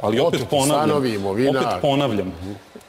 Ali opet Oteti ponavljam, stanovi, imovina. opet ponavljam,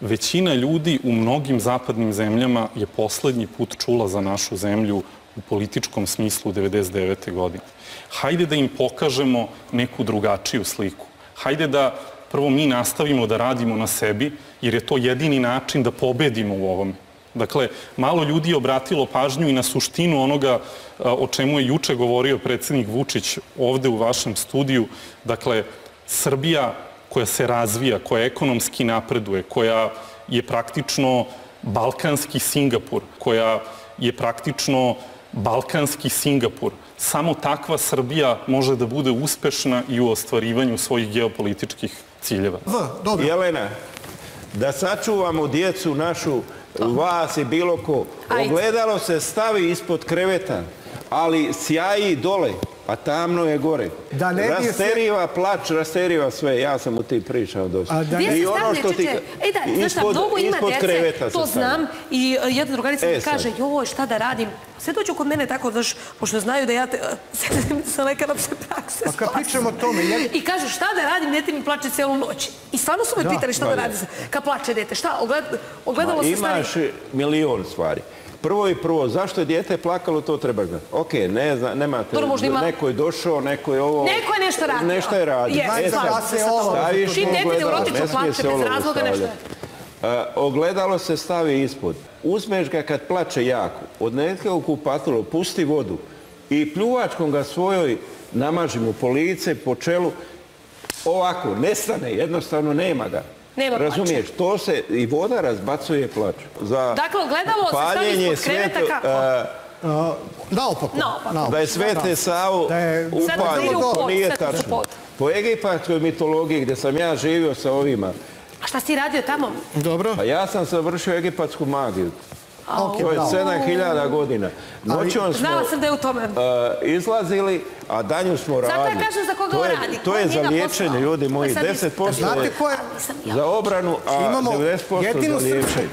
većina ljudi u mnogim zapadnim zemljama je poslednji put čula za našu zemlju u političkom smislu 99. godine. Hajde da im pokažemo neku drugačiju sliku. Hajde da prvo mi nastavimo da radimo na sebi, jer je to jedini način da pobedimo u ovom. Dakle, malo ljudi je obratilo pažnju i na suštinu onoga o čemu je juče govorio predsednik Vučić ovde u vašem studiju. Dakle, Srbija koja se razvija, koja ekonomski napreduje, koja je praktično balkanski Singapur, koja je praktično balkanski Singapur. Samo takva Srbija može da bude uspešna i u ostvarivanju svojih geopolitičkih ciljeva. V, dobro. Jelena, da sačuvamo djecu našu, vas i bilo ko, ogledalo se stavi ispod kreveta, ali sjaji dole, a tamno je gore. Da ne se- rasteriva plač, rasteriva sve. Ja sam u ti pričao dosta. A da ne- I ono što ti- čeče, e da, znaš šta, mnogo ima djece, to znam i uh, jedna drugarica E, mi kaže, sad. joj, šta da radim? Sve dođu kod mene tako, znaš, pošto znaju da ja te, sa lekara opšte prakse Pa kad pričamo o tome, je- I kažu, šta da radim, dete mi plače celu noć. I stvarno su me Da, pitali šta da valja. radim, kad plače dete, šta, ogled, ogledalo se stavi... Imaš milion stvari. Prvo i prvo, zašto je dijete plakalo, to treba znati. Ok, ne zna, nemate, ima- neko je došao, neko je ovo... Neko je nešto radio. Nešto je radio. Jeste, E, sad, se tobom. staviš Čim dete ne smije plače bez razloga, nešto je. A, ogledalo se stavi ispod. Uzmeš ga kad plače jako, odnete ga u kupatilo, pusti vodu i pljuvačkom ga svojoj namaži mu po lice, po čelu, ovako, nestane, jednostavno nema ga. Nema. Razumiješ, to se i voda razbacuje plač. Za Dakle, ogledalo se stavi ispod kreveta kako? a, a, naopako. Naopako. da je Svete Savu Da Sad da ide u upaljeno, to pod, nije tačno. Po egipatskoj mitologiji gdje sam ja živio sa ovima, A šta si radio tamo? Dobro. pa ja sam završio egipatsku magiju. Ok, To je bravo. 7000 godina. Noćom smo Znala sam da je u tome. a, izlazili, a danju smo Zato ja radili. kažem za koga to je, radi, To je za liječenje, ljudi moji. je sad 10% Znate je ko je za obranu, a imamo 90% jedinu za liječenje.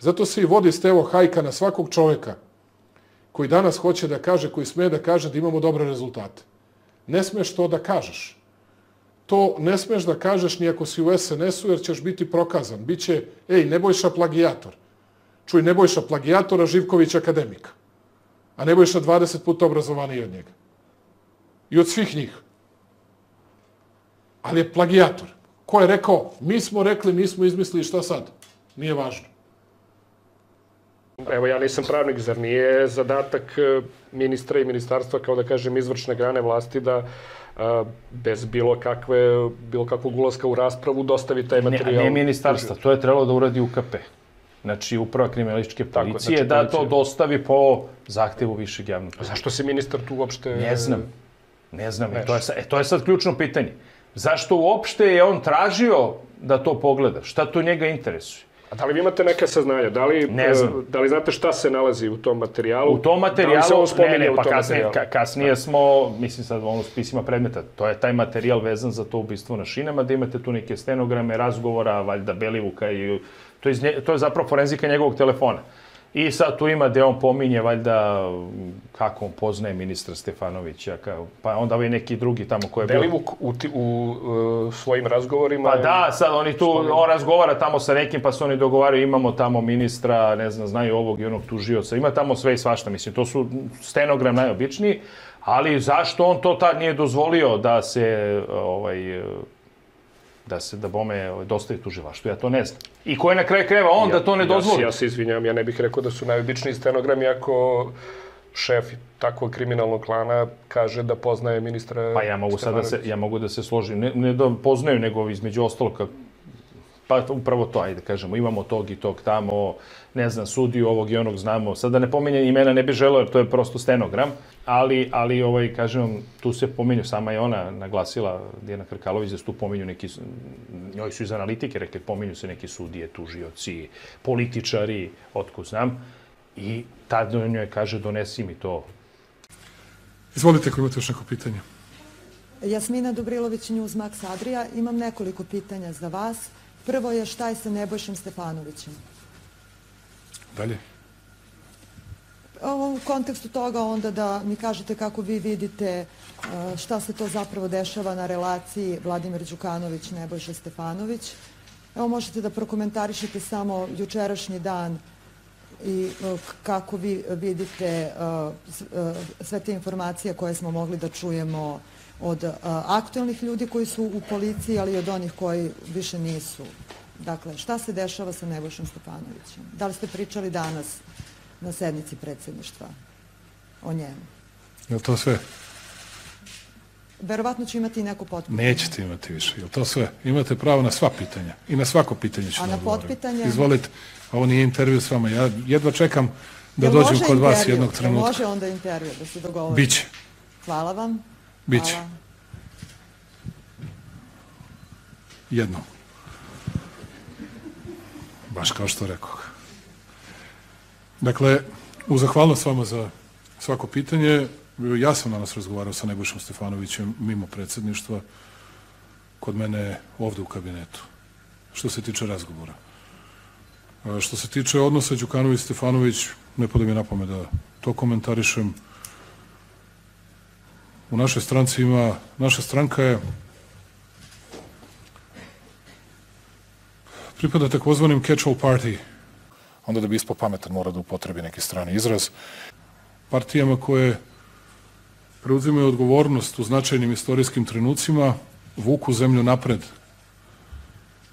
Zato se i vodi stevo hajka na svakog čoveka koji danas hoće da kaže, koji sme da kaže da imamo dobre rezultate. Ne smeš to da kažeš. To ne smeš da kažeš ni ako si u SNS-u jer ćeš biti prokazan. Biće, ej, Nebojša plagijator. Čuj, Nebojša plagijatora, Živković akademika. A Nebojša 20 puta obrazovaniji od njega. I od svih njih. Ali je plagijator. Ko je rekao, mi smo rekli, mi smo izmislili, šta sad? Nije važno. Evo, ja nisam pravnik, zar nije zadatak e, ministra i ministarstva, kao da kažem, izvršne grane vlasti da a, bez bilo kakve, bilo kakvog ulaska u raspravu dostavi taj Ne, materijal. ne ministarstva, to je trebalo da uradi UKP. Znači, uprava kriminalističke Tako, policije, znači, da to policija. dostavi po zahtevu višeg javnog tužioca. Zašto se ministar tu uopšte... Ne znam. Ne znam. E, to, je sad, e, to je sad ključno pitanje. Zašto uopšte je on tražio da to pogleda? Šta to njega interesuje? A da li vi imate neka saznanja? Da li, Ne e, znam. Da li znate šta se nalazi u tom materijalu? U tom Da li se materijalu, on spominje ne, ne, u pa tom kasnije, materijalu? ka, kasnije smo, mislim sad ono spisima predmeta, to je taj materijal vezan za to ubistvo na šinama, da imate tu neke stenograme, razgovora, valjda Belivuka i to je, nje, to je zapravo forenzika njegovog telefona. I sad tu ima gde on pominje valjda kako on poznaje ministra Stefanovića, kao, pa onda ovaj neki drugi tamo ko je bio. Belivuk u, ti, u e, svojim razgovorima... Pa da, sad oni tu, on razgovara tamo sa nekim, pa se oni dogovaraju, imamo tamo ministra, ne znam, znaju ovog i onog tužioca, ima tamo sve i svašta, mislim, to su stenogram najobičniji, ali zašto on to tad nije dozvolio da se, ovaj, da se, da bome ovaj, dostavi tužilaštvu, ja to ne znam. I ko je na kraju krajeva on da to ne Ja, dozvoli? ja se izvinjam, ja ne bih rekao da su najobičniji stenogrami ako šef takvog kriminalnog klana kaže da poznaje ministra Pa ja mogu sad da se, ja mogu da se složim, ne, ne da poznaju, nego između ostalog, pa upravo to, ajde da kažemo, imamo tog i tog tamo, ne znam, sudiju ovog i onog znamo. Sad da ne pominjem imena, ne bih želeo, jer to je prosto stenogram, ali, ali ovaj, kažem vam, tu se pominju, sama je ona naglasila, Dijana Krkalović, da se tu pominju neki, njoj su iz analitike rekli, pominju se neki sudije, tužioci, političari, otko znam, i tad njoj kaže, donesi mi to Izvolite ako imate još neko pitanje. Jasmina Dobrilović, Newsmax Adria. Imam nekoliko pitanja za vas. Prvo je šta je sa Nebojšom Stefanovićem? Dalje. u kontekstu toga onda da mi kažete kako vi vidite e, šta se to zapravo dešava na relaciji Vladimir Đukanović, Nebojša Stefanović. Evo možete da prokomentarišete samo jučerašnji dan i e, kako vi vidite e, sve te informacije koje smo mogli da čujemo od aktualnih ljudi koji su u policiji, ali i od onih koji više nisu. Dakle, šta se dešava sa Nebojšom Stefanovićem? Da li ste pričali danas na sednici predsjedništva o njemu? Je li to sve? Verovatno ću imati i neko potpitanje. Nećete imati više. Je li to sve? Imate pravo na sva pitanja. I na svako pitanje ću A da na odgovorim. potpitanje? Izvolite. Ovo nije intervju s vama. Ja jedva čekam da dođem kod vas intervju? jednog Jel trenutka. može onda intervju da se dogovorimo? Biće. Hvala vam. Biće. Hvala. Jedno. Baš kao što rekao. Dakle, u zahvalnost vama za svako pitanje, ja sam danas razgovarao sa Nebojšom Stefanovićem mimo predsedništva, kod mene ovde u kabinetu, što se tiče razgovora. Što se tiče odnosa Đukanović-Stefanović, ne pada mi na pamet da to komentarišem. U našoj stranci ima, naša stranka je pripada takozvanim catch-all party. Onda da bi ispao pametan mora da upotrebi neki strani izraz. Partijama koje preuzimaju odgovornost u značajnim istorijskim trenucima, vuku zemlju napred,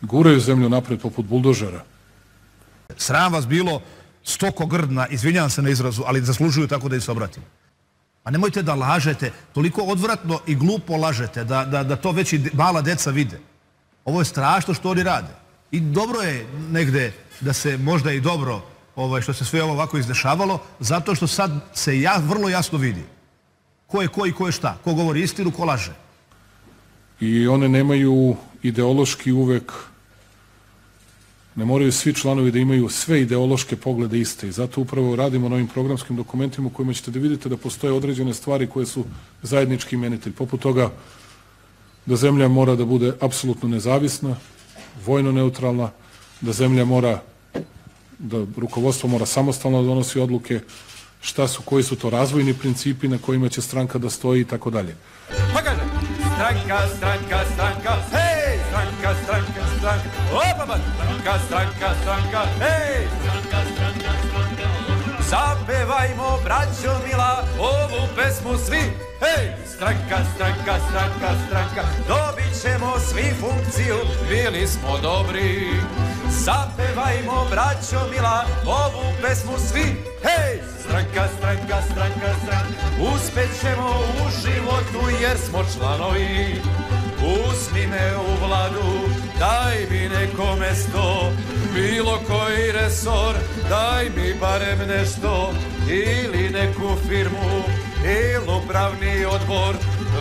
guraju zemlju napred poput buldožera. Sram vas bilo stoko grdna, izvinjavam se na izrazu, ali zaslužuju tako da im se obratim. A nemojte da lažete, toliko odvratno i glupo lažete, da, da, da to već i mala deca vide. Ovo je strašno što oni rade. I dobro je negde da se možda i dobro ovaj, što se sve ovo ovako izdešavalo, zato što sad se ja, vrlo jasno vidi ko je ko i ko je šta, ko govori istinu, ko laže. I one nemaju ideološki uvek ne moraju svi članovi da imaju sve ideološke poglede iste i zato upravo radimo na ovim programskim dokumentima u kojima ćete da vidite da postoje određene stvari koje su zajednički imenitelj. Poput toga da zemlja mora da bude apsolutno nezavisna, vojno neutralna, da zemlja mora, da rukovodstvo mora samostalno da donosi odluke, šta su, koji su to razvojni principi na kojima će stranka da stoji i tako dalje. Pa kaže, stranka, stranka, stranka, hej! Stranka, stranka, stranka, opa ba! Stranka, stranka, stranka, hej! Zapevajmo, braćo mila, ovu pesmu svi, hej! Stranka, stranka, stranka, stranka, dobit ćemo svi funkciju, bili smo dobri. Zapevajmo, braćo mila, ovu pesmu svi, hej! Stranka, stranka, stranka, stranka, uspećemo u životu jer smo članovi. Usmi me u vladu, daj mi neko mesto, bilo koji resor, daj mi barem nešto, ili neku firmu, ili upravni odbor,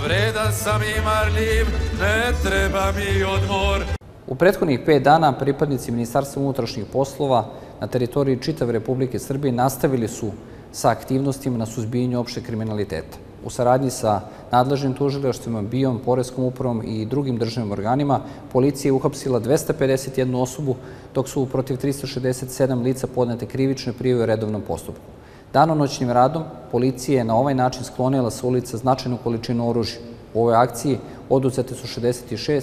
vredan sam i marljiv, ne treba mi odmor. U prethodnih pet dana pripadnici Ministarstva unutrašnjih poslova na teritoriji čitave Republike Srbije nastavili su sa aktivnostima na suzbijanju opšte kriminaliteta. U saradnji sa nadležnim tužilaštvima, BIOM, Poreskom upravom i drugim državnim organima, policija je uhapsila 251 osobu, dok su protiv 367 lica podnete krivične prijeve u redovnom postupku. Danonoćnim radom policija je na ovaj način sklonila sa ulica značajnu količinu oružja. U ovoj akciji oduzete su 66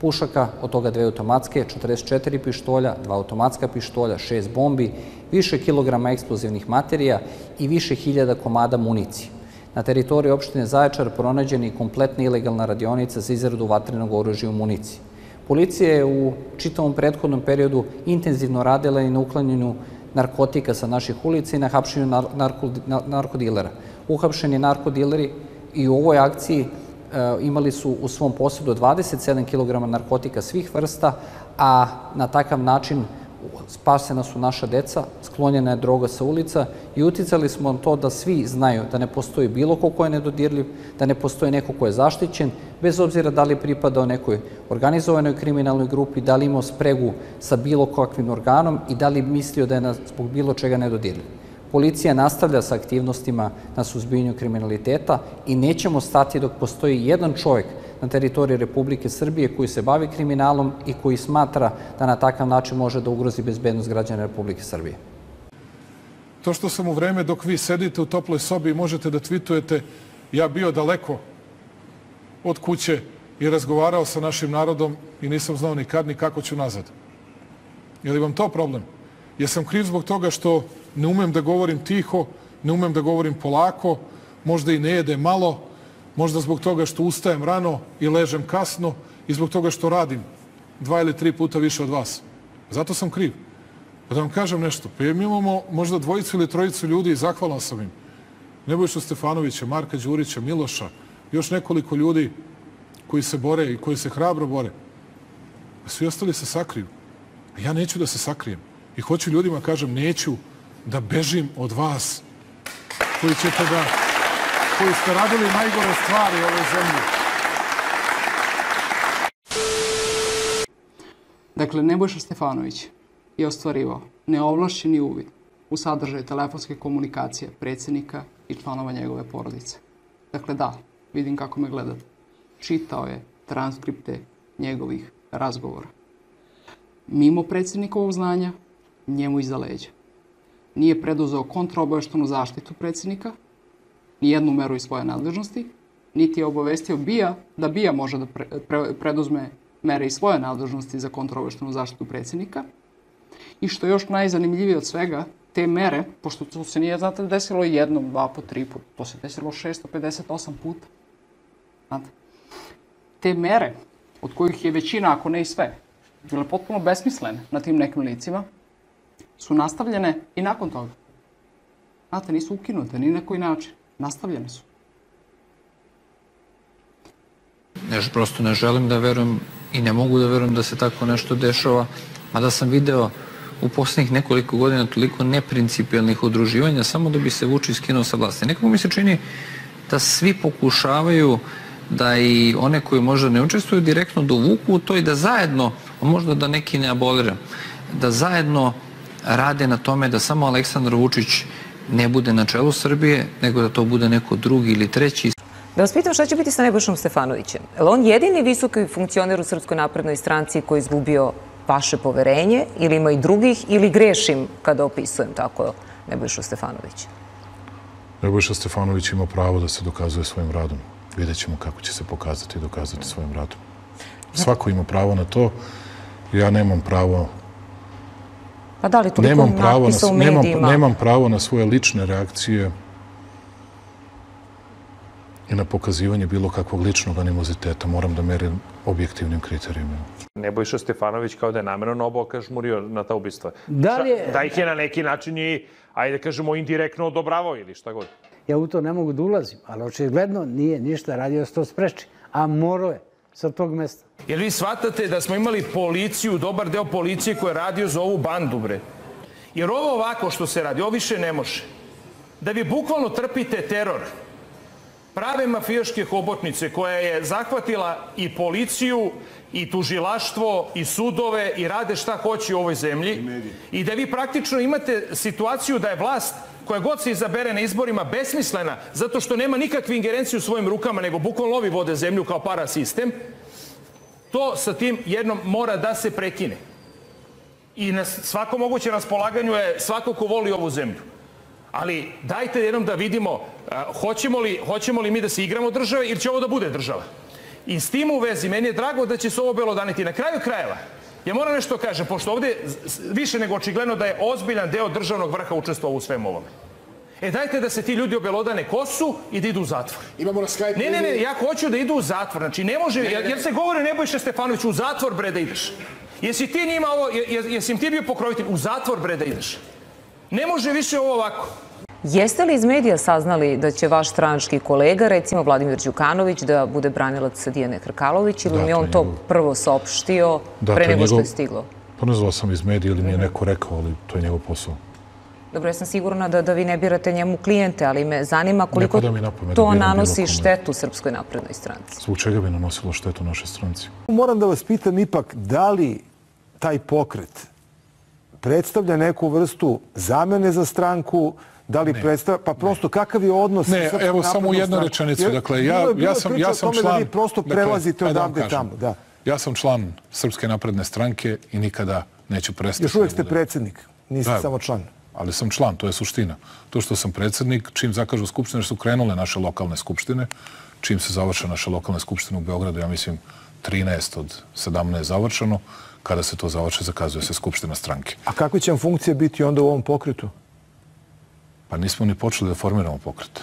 pušaka, od toga dve automatske, 44 pištolja, dva automatska pištolja, šest bombi, više kilograma eksplozivnih materija i više hiljada komada municije. Na teritoriji opštine Zaječar pronađena je kompletna ilegalna radionica za izradu vatrenog oružja i municije. Policija je u čitavom prethodnom periodu intenzivno radila i na uklanjanju narkotika sa naših ulica i na hapšenju nar narko, narkodilera. Uhapšeni narkodileri i u ovoj akciji e, imali su u svom posjedu 27 kg narkotika svih vrsta, a na takav način spasena su naša deca, sklonjena je droga sa ulica i uticali smo na to da svi znaju da ne postoji bilo ko ko je nedodirljiv, da ne postoji neko ko je zaštićen, bez obzira da li pripadao nekoj organizovanoj kriminalnoj grupi, da li imao spregu sa bilo kakvim organom i da li mislio da je zbog bilo čega nedodirljiv. Policija nastavlja sa aktivnostima na suzbijanju kriminaliteta i nećemo stati dok postoji jedan čovjek na teritoriji Republike Srbije koji se bavi kriminalom i koji smatra da na takav način može da ugrozi bezbednost građana Republike Srbije. to što sam u vreme dok vi sedite u toploj sobi i možete da tvitujete, ja bio daleko od kuće i razgovarao sa našim narodom i nisam znao ni kad ni kako ću nazad. Je li vam to problem? Jesam kriv zbog toga što ne umem da govorim tiho, ne umem da govorim polako, možda i ne jedem malo, možda zbog toga što ustajem rano i ležem kasno i zbog toga što radim dva ili tri puta više od vas. Zato sam kriv. Pa da vam kažem nešto, pa mi imamo možda dvojicu ili trojicu ljudi i zahvalan sam im. Nebojšu Stefanovića, Marka Đurića, Miloša, još nekoliko ljudi koji se bore i koji se hrabro bore. A svi ostali se sakriju. A ja neću da se sakrijem. I hoću ljudima kažem, neću da bežim od vas koji ćete da, koji ste radili najgore stvari u ovoj zemlji. Dakle, Nebojša Stefanović je ostvarivao neovlašćeni uvid u sadržaj telefonske komunikacije predsjednika i članova njegove porodice. Dakle, da, vidim kako me gledate. Čitao je transkripte njegovih razgovora. Mimo predsjednikovog znanja, njemu iza leđa. Nije preduzeo kontraobaveštenu zaštitu predsjednika, ni jednu meru iz svoje nadležnosti, niti je obavestio BIA da BIA može da pre, pre, preduzme mere iz svoje nadležnosti za kontraobaveštenu zaštitu predsjednika. I što je još najzanimljivije od svega, te mere, pošto to se nije, znate, desilo jednom, dva po, tri put, to se desilo 658 puta. Znate? Te mere, od kojih je većina, ako ne i sve, bile potpuno besmislene na tim nekim licima, su nastavljene i nakon toga. Znate, nisu ukinute ni na koji način. Nastavljene su. Ne, prosto ne želim da verujem i ne mogu da verujem da se tako nešto dešava, mada sam video u poslednjih nekoliko godina toliko neprincipijalnih udruživanja samo da bi se Vučić skinuo sa vlasti. Nekako mi se čini da svi pokušavaju da i one koji možda ne učestvuju direktno dovuku u to i da zajedno, a možda da neki ne abolira, da zajedno rade na tome da samo Aleksandar Vučić ne bude na čelu Srbije, nego da to bude neko drugi ili treći. Da vas pitam šta će biti sa Nebojšom Stefanovićem? Je li on jedini visoki funkcioner u Srpskoj naprednoj stranci koji je izgubio vaše poverenje ili ima i drugih ili grešim kada opisujem tako Nebojšu Stefanovića? Nebojša Stefanović ima pravo da se dokazuje svojim radom. Vidjet ćemo kako će se pokazati i dokazati svojim radom. Svako ima pravo na to. Ja nemam pravo Pa da li toliko nemam pravo, natpisa na, u nemam, medijima? nemam pravo na svoje lične reakcije i na pokazivanje bilo kakvog ličnog animoziteta. Moram da merim objektivnim kriterijima. Nebojša Stefanović kao da je namjerno Noboka žmurio na ta ubistva. Da li je- Šta- Da ih je na neki način i, ajde kažemo, indirektno odobravao ili šta god. Ja u to ne mogu da ulazim, ali očigledno nije ništa radio da se to spreči. A morao je sa tog mesta. Jer vi shvatate da smo imali policiju, dobar deo policije koja je radio za ovu bandu, bre. Jer ovo ovako što se radi, ovo više ne može. Da vi bukvalno trpite teror prave mafijaške hobotnice koja je zahvatila i policiju i tužilaštvo i sudove i rade šta hoće u ovoj zemlji i da vi praktično imate situaciju da je vlast koja god se izabere na izborima besmislena zato što nema nikakve ingerencije u svojim rukama nego bukvalno ovi vode zemlju kao parasistem to sa tim jednom mora da se prekine. I na svako moguće raspolaganju je svako ko voli ovu zemlju. Ali dajte jednom da vidimo a, hoćemo, li, hoćemo li mi da se igramo države ili će ovo da bude država. I s tim u vezi, meni je drago da će se ovo belodaniti. Na kraju krajeva, ja moram nešto kažem, pošto ovde više nego očigledno da je ozbiljan deo državnog vrha učestvovao u svemu ovome. E dajte da se ti ljudi obelodane kosu i da idu u zatvor. Imamo na Skype... Ne, ne, ne, ja hoću da idu u zatvor. Znači, ne može, jer, jer se govori Nebojša Stefanović, u zatvor bre da ideš. Jesi ti njima ovo, je- je- jesi im ti bio pokrovitelj, u zatvor bre da ideš. Ne može više ovo ovako. Jeste li iz medija saznali da će vaš stranački kolega, recimo Vladimir Đukanović, da bude branilac Dijane Hrkalović ili mi je to on to prvo saopštio Da, pre nego što je stiglo? Pa ne znao sam iz medija ili mi je neko rekao, ali to je njegov posao. Dobro, ja sam sigurna da, da vi ne birate njemu klijente, ali me zanima koliko da to nanosi štetu Srpskoj naprednoj stranci. Zbog čega bi nanosilo štetu našoj stranci? Moram da vas pitam ipak, da li taj pokret predstavlja neku vrstu zamene za stranku, da li predstavlja, pa prosto kakav je odnos Ne, evo samo jednu rečenicu. Dakle, ja, bilo je- bilo ja sam, ja sam tome član... Da vi prosto dakle, prelazite da odavde tamo. Da. Ja sam član Srpske napredne stranke i nikada neću prestati. Još uvijek da ste budem. predsednik, niste Da. samo član. ali sam član, to je suština. To što sam predsednik, čim zakažu skupštine, su krenule naše lokalne skupštine, čim se završe naše lokalne skupštine u Beogradu, ja mislim 13 od 17 završeno, kada se to završe, zakazuje se skupština stranke. A kakve će vam funkcije biti onda u ovom pokretu? Pa nismo ni počeli da formiramo pokret.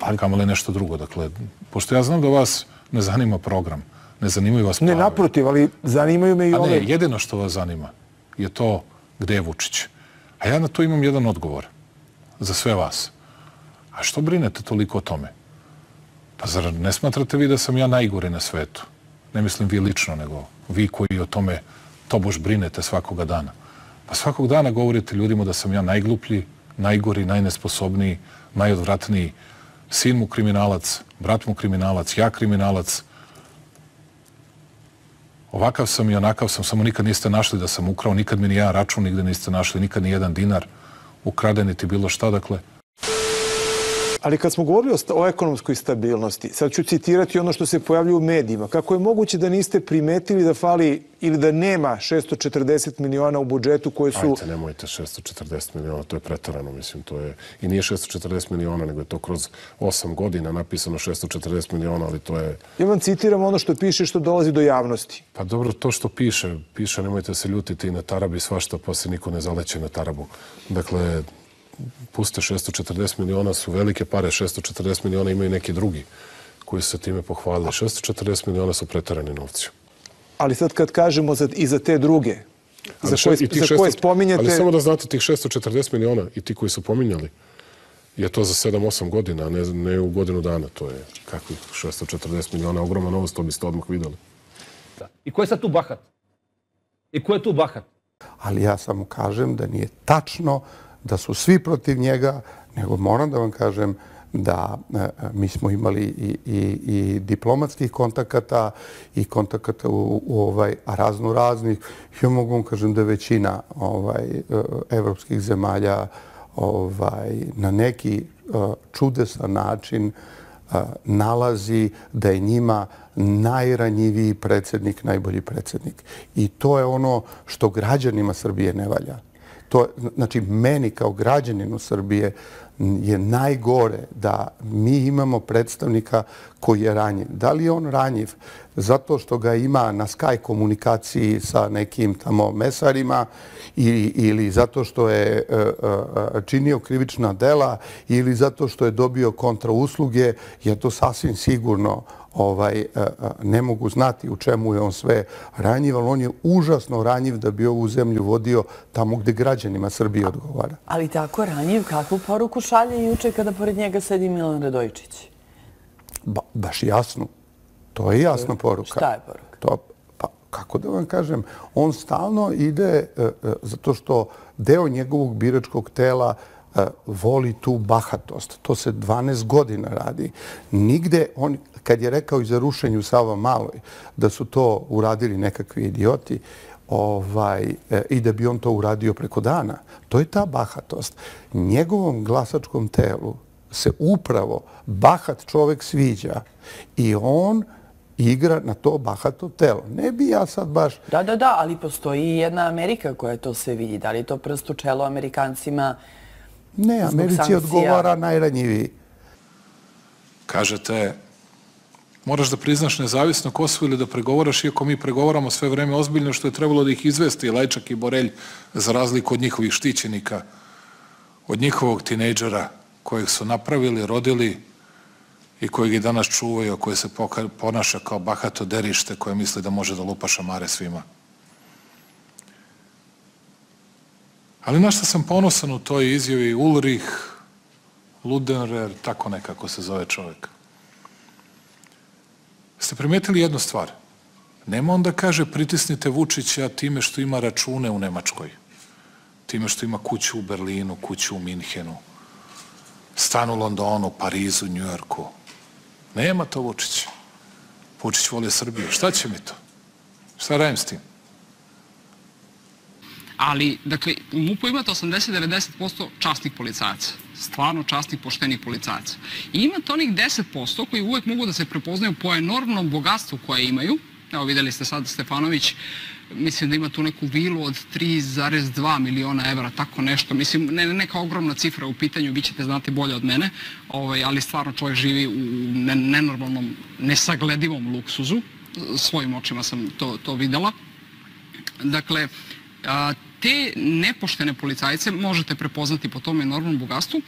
Ali kamali nešto drugo. Dakle, pošto ja znam da vas ne zanima program, ne zanimaju vas Ne, planovi. naprotiv, ali zanimaju me i A ne, ove... jedino što vas zanima je to gde je Vučić. A ja na to imam jedan odgovor za sve vas. A što brinete toliko o tome? Pa zar ne smatrate vi da sam ja najgori na svetu? Ne mislim vi lično, nego vi koji o tome tobož brinete svakoga dana. Pa svakog dana govorite ljudima da sam ja najgluplji, najgori, najnesposobniji, najodvratniji, sin mu kriminalac, brat mu kriminalac, ja kriminalac, ovakav sam i onakav sam, samo nikad niste našli da sam ukrao, nikad mi ni jedan račun nigde niste našli, nikad ni jedan dinar ukraden niti bilo šta, dakle, Ali kad smo govorili o, o ekonomskoj stabilnosti, sad ću citirati ono što se pojavljuje u medijima. Kako je moguće da niste primetili da fali ili da nema 640 miliona u budžetu koje su... Ajte, nemojte 640 miliona, to je pretarano, mislim, to je, i nije 640 miliona, nego je to kroz 8 godina napisano 640 miliona, ali to je, Ja vam citiram ono što piše što dolazi do javnosti. pa dobro, to što piše, piše, nemojte se ljutiti i na tarabi svašta, pa se niko ne zaleće na tarabu. Dakle, puste 640 miliona su velike pare, 640 miliona imaju neki drugi koji su se time pohvalili. 640 miliona su pretarani novci. Ali sad kad kažemo za, i za te druge, za še- koje, za koje 600 spominjate... Ali samo da znate, tih 640 miliona i ti koji su pominjali, je to za 7-8 godina, a ne, ne u godinu dana. To je kakvih 640 miliona, ogromna novost, to biste odmah videli. I ko je sad tu bahat? I ko je tu bahat? ali ja samo kažem da nije tačno da su svi protiv njega, nego moram da vam kažem da e, mi smo imali i, i, i diplomatskih kontakata i kontakata u, ovaj razno raznih. Ja mogu vam kažem da većina ovaj e, evropskih zemalja ovaj na neki e, čudesan način nalazi da je njima najranjiviji predsednik, najbolji predsednik. I to je ono što građanima Srbije ne valja. To, znači, meni kao građaninu Srbije je najgore da mi imamo predstavnika koji je ranjiv. Da li je on ranjiv zato što ga ima na Skype komunikaciji sa nekim tamo mesarima ili, ili zato što je e, e, činio krivična dela ili zato što je dobio kontrausluge, je to sasvim sigurno ovaj, e, e, ne mogu znati u čemu je on sve ranjiv, ali on je užasno ranjiv da bi ovu zemlju vodio tamo gde građanima Srbije odgovara. Ali tako ranjiv, kakvu poruku šalje juče kada pored njega sedi Milan Radojičić? Ba, baš jasno. To je jasna poruka. Šta je poruka? To, pa, kako da vam kažem, on stalno ide e, e, zato što deo njegovog biračkog tela voli tu bahatost. To se 12 godina radi. Nigde on, kad je rekao i za rušenje u Sava Maloj, da su to uradili nekakvi idioti, ovaj, e, i da bi on to uradio preko dana. To je ta bahatost. Njegovom glasačkom telu se upravo bahat čovek sviđa i on igra na to bahato telo. Ne bi ja sad baš... Da, da, da, ali postoji i jedna Amerika koja to sve vidi. Da li je to prst u čelo Amerikancima Ne, Americi sankcija? odgovara najranjiviji. Kažete, moraš da priznaš nezavisno Kosovo ili da pregovaraš, iako mi pregovaramo sve vreme ozbiljno, što je trebalo da ih izvesti Lajčak i Borelj, za razliku od njihovih štićenika, od njihovog tinejdžera kojeg su napravili, rodili i kojeg i danas čuvaju, koje se ponaša kao bahato derište koje misli da može da lupa šamare svima. Ali na što sam ponosan u toj izjavi Ulrich Ludenrer, tako nekako se zove čovjek. Ste primetili jednu stvar? Nema on da kaže pritisnite Vučića time što ima račune u Nemačkoj, time što ima kuću u Berlinu, kuću u Minhenu, stan u Londonu, Parizu, Njujorku. Nema to Vučić. Vučić voli Srbiju. Šta će mi to? Šta radim s tim? Ali, dakle, u MUP-u imate 80-90% častnih policajaca. Stvarno častnih, poštenih policajaca. I imate onih 10% koji uvek mogu da se prepoznaju po enormnom bogatstvu koje imaju Evo videli ste sad Stefanović, mislim da ima tu neku vilu od 3,2 miliona evra, tako nešto. Mislim, ne, neka ogromna cifra u pitanju, vi ćete znati bolje od mene, ovaj, ali stvarno čovjek živi u ne, nenormalnom, nesagledivom luksuzu. Svojim očima sam to, to videla. Dakle, a, te nepoštene policajce možete prepoznati po tom enormnom bogatstvu.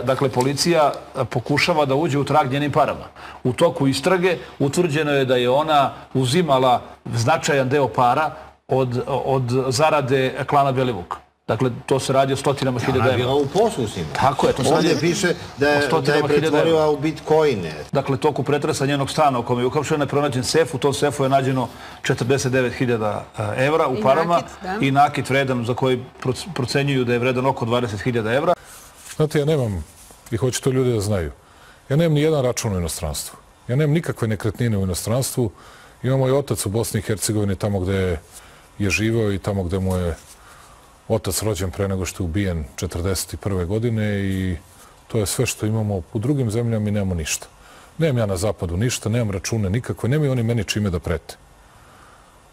Dakle, policija pokušava da uđe u trag njenim parama. U toku istrage utvrđeno je da je ona uzimala značajan deo para od, od zarade klana Belivuk. Dakle, to se radi o stotinama hiljada Ona je evra. bila u poslu s njim. Tako je. Sad je piše da je, da je evra. pretvorila u bitcoine. Dakle, toku pretresa njenog stana u kome je uhapšena je pronađen sef. U tom sefu je nađeno 49.000 evra u I parama nakit, da. i nakit vredan za koji proc- procenjuju da je vredan oko 20.000 evra. Znate, ja nemam, i hoću to ljudi da znaju, ja nemam ni jedan račun u inostranstvu. Ja nemam nikakve nekretnine u inostranstvu. Imam moj otac u Bosni i Hercegovini, tamo gde je, živeo i tamo gde mu je otac rođen pre nego što je ubijen 41. godine i to je sve što imamo. U drugim zemljama mi nemamo ništa. Nemam ja na zapadu ništa, nemam račune nikakve, nemaju oni meni čime da prete.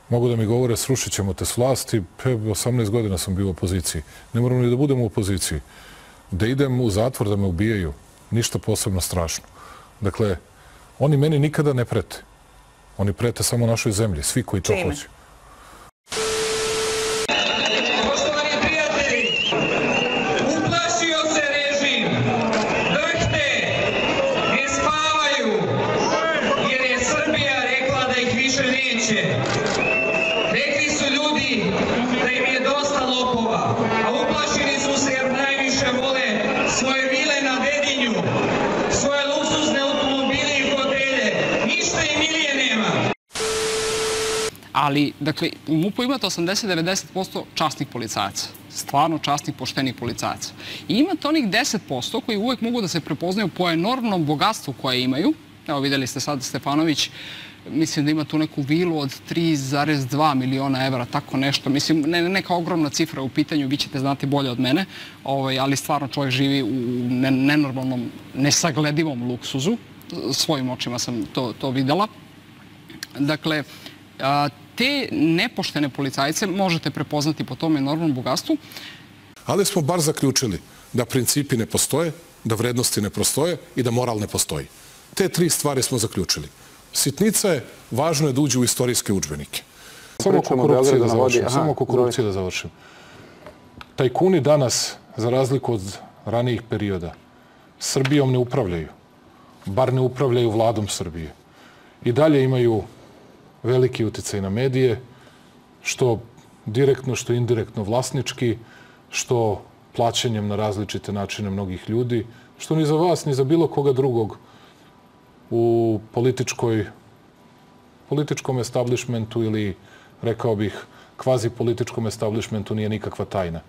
Mogu da mi govore, srušit ćemo te s vlasti, pe, 18 godina sam bio u opoziciji. Ne moram ni da budem u opoziciji. Da idem u zatvor da me ubijaju, ništa posebno strašno. Dakle, oni meni nikada ne prete. Oni prete samo našoj zemlji, svi koji to Čime? hoće. Ali, dakle, u MUP-u imate 80-90% častnih policajaca. Stvarno častnih, poštenih policajaca. I imate onih 10% koji uvek mogu da se prepoznaju po enormnom bogatstvu koje imaju. Evo, videli ste sad Stefanović, mislim da ima tu neku vilu od 3,2 miliona evra, tako nešto. Mislim, ne, neka ogromna cifra u pitanju, vi ćete znati bolje od mene, ovaj, ali stvarno čovjek živi u ne, nenormalnom, nesagledivom luksuzu. Svojim očima sam to, to videla. Dakle, a, te nepoštene policajce možete prepoznati po tom enormnom bogatstvu. Ali smo bar zaključili da principi ne postoje, da vrednosti ne postoje i da moral ne postoji. Te tri stvari smo zaključili. Sitnica je, važno je da uđe u istorijske udžbenike. Samo oko korupcije da završim. Aha, Samo oko korupcije da završim. Tajkuni danas, za razliku od ranijih perioda, Srbijom ne upravljaju. Bar ne upravljaju vladom Srbije. I dalje imaju veliki uticaj na medije, što direktno, što indirektno vlasnički, što plaćanjem na različite načine mnogih ljudi, što ni za vas, ni za bilo koga drugog u političkoj, političkom establishmentu ili, rekao bih, kvazi političkom establishmentu nije nikakva tajna.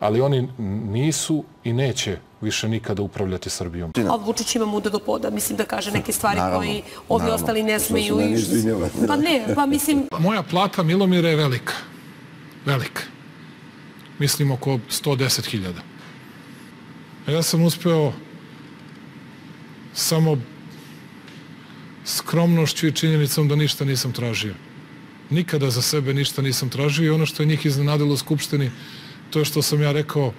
Ali oni nisu i neće više nikada upravljati Srbijom. A Vučić ima muda do poda, mislim da kaže neke stvari Naravno, koji ovi naravno. ostali ne smeju. Pa ne, pa mislim, Moja plata Milomira je velika. Velika. Mislim oko 110.000. A ja sam uspeo samo skromnošću i činjenicom da ništa nisam tražio. Nikada za sebe ništa nisam tražio i ono što je njih iznenadilo u Skupštini, to je što sam ja rekao,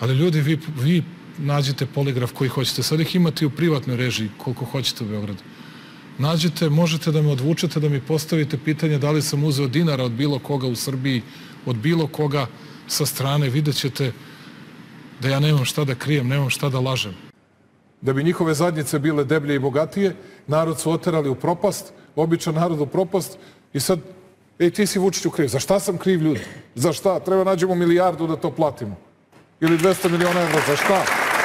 ali ljudi, vi, vi nađite poligraf koji hoćete. Sad ih imate u privatnoj režiji, koliko hoćete u Beogradu. Nađete, možete da me odvučete, da mi postavite pitanje da li sam uzeo dinara od bilo koga u Srbiji, od bilo koga sa strane, vidjet ćete da ja nemam šta da krijem, nemam šta da lažem. Da bi njihove zadnjice bile deblje i bogatije, narod su oterali u propast, običan narod u propast i sad, ej ti si Vučiću kriv. Za šta sam kriv ljudi? Za šta? Treba nađemo milijardu da to platimo. Ili 200 miliona evra. Za šta?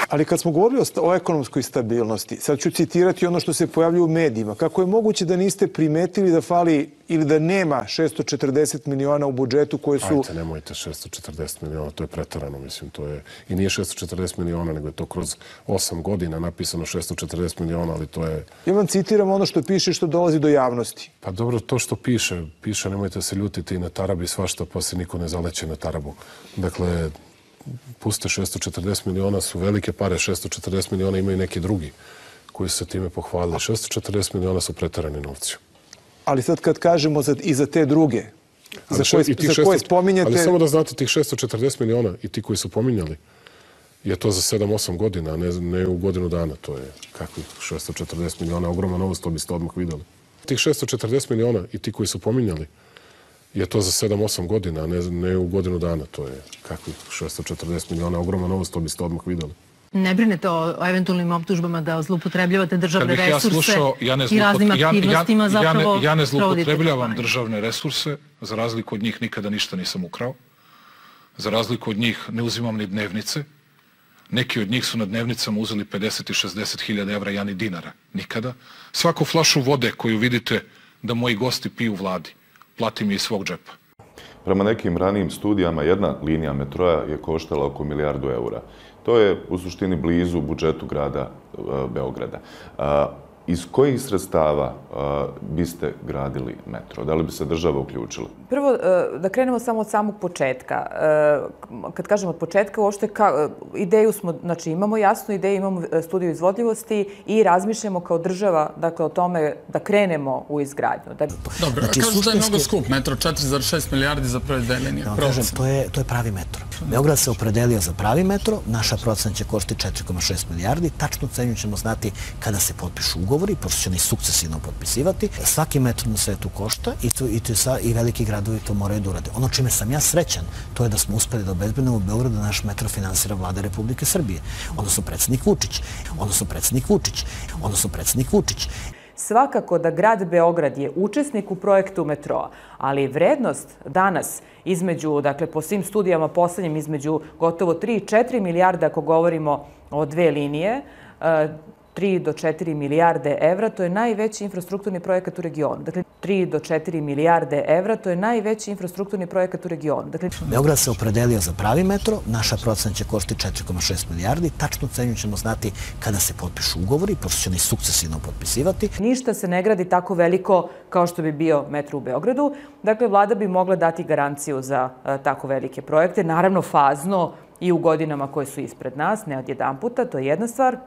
Ali kad smo govorili o, ekonomskoj stabilnosti, sad ću citirati ono što se pojavljuje u medijima. Kako je moguće da niste primetili da fali ili da nema 640 miliona u budžetu koje su... Ajte, nemojte 640 miliona, to je pretarano, mislim, to je... I nije 640 miliona, nego je to kroz 8 godina napisano 640 miliona, ali to je... Ja vam citiram ono što piše što dolazi do javnosti. Pa dobro, to što piše, piše, nemojte se ljutiti i na tarabi svašta, pa se niko ne zaleće na tarabu. Dakle, puste 640 miliona su velike pare, 640 miliona imaju neki drugi koji su se time pohvalili. 640 miliona su pretarani novci. Ali sad kad kažemo za, i za te druge, za še- koje, i za koje 600 spominjate... Ali samo da znate, tih 640 miliona i ti koji su pominjali, je to za 7-8 godina, a ne, ne u godinu dana. To je kakvih 640 miliona, ogroman novost, to biste odmah videli. Tih 640 miliona i ti koji su pominjali, je to za 7-8 godina, a ne, ne u godinu dana. To je kakvih 640 miliona, ogroman novost, to biste odmah videli. Ne brinete o, o eventualnim optužbama da zloupotrebljavate državne bih ja resurse slušao, ja ne, i raznim ja, aktivnostima ja, ja, zapravo ne, ja ne zloupotrebljavam državne resurse, za razliku od njih nikada ništa nisam ukrao. Za razliku od njih ne uzimam ni dnevnice. Neki od njih su na dnevnicama uzeli 50 i 60 hiljada evra, ja ni dinara. Nikada. Svaku flašu vode koju vidite da moji gosti piju vladi, platim iz svog džepa. Prema nekim ranijim studijama, jedna linija metroja je koštala oko milijardu eura. To je u suštini blizu budžetu grada e, Beograda. A, iz kojih sredstava a, biste gradili metro? Da li bi se država uključila? Prvo, e, da krenemo samo od samog početka. E, Kad kažemo od početka, uopšte ka, e, ideju smo, znači imamo jasnu ideju, imamo studiju izvodljivosti i razmišljamo kao država, dakle, o tome da krenemo u izgradnju. Da... Dobro, Znači, kažu da je mnogo skup, metro 4,6 milijardi za prve dve linije. Da kažem, to je, to je pravi metro. Beograd se opredelio za pravi metro, naša procena će koštiti 4,6 milijardi, tačnu cenu ćemo znati kada se potpišu ugovori, pošto će oni sukcesivno potpisivati. Svaki metro na svetu košta i, to, i, to sa, i veliki gradovi to moraju da urade. Ono čime sam ja srećan, to je da smo uspeli da obezbedimo u Beogradu da naš metro finansira vlada Republike Srbije, odnosno predsednik Vučić, odnosno predsednik Vučić, odnosno predsednik Vučić. Svakako da grad Beograd je učesnik u projektu metroa, ali vrednost danas između, dakle po svim studijama poslednjim, između gotovo 3 i 4 milijarde ako govorimo o dve linije, 3 do 4 milijarde evra, to je najveći infrastrukturni projekat u regionu. Dakle, 3 do 4 milijarde evra, to je najveći infrastrukturni projekat u regionu. Dakle, Beograd se opredelio za pravi metro, naša procena će koštiti 4,6 milijardi, tačnu cenu ćemo znati kada se potpišu ugovori, pošto će oni sukcesivno potpisivati. Ništa se ne gradi tako veliko kao što bi bio metro u Beogradu. Dakle, vlada bi mogla dati garanciju za e, tako velike projekte, naravno fazno i u godinama koje su ispred nas, ne od jedan puta, to je jedna stvar.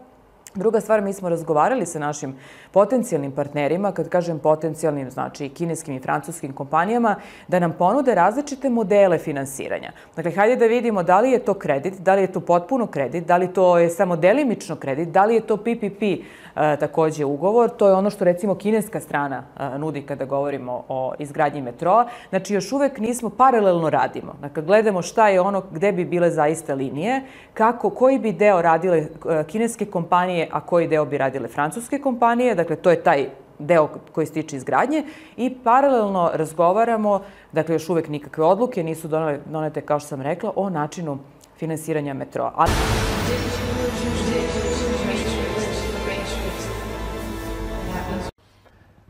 Druga stvar, mi smo razgovarali sa našim potencijalnim partnerima, kad kažem potencijalnim, znači i kineskim i francuskim kompanijama, da nam ponude različite modele finansiranja. Dakle, hajde da vidimo da li je to kredit, da li je to potpuno kredit, da li to je samo delimično kredit, da li je to PPP e, takođe ugovor. To je ono što recimo kineska strana e, nudi kada govorimo o izgradnji metroa. Znači, još uvek nismo, paralelno radimo. Dakle, gledamo šta je ono gde bi bile zaista linije, kako, koji bi deo radile e, kineske kompanije, a koji deo bi radile francuske kompanije. Dakle, to je taj deo koji se tiče izgradnje i paralelno razgovaramo, dakle još uvek nikakve odluke nisu donete, kao što sam rekla, o načinu finansiranja metroa. Ali...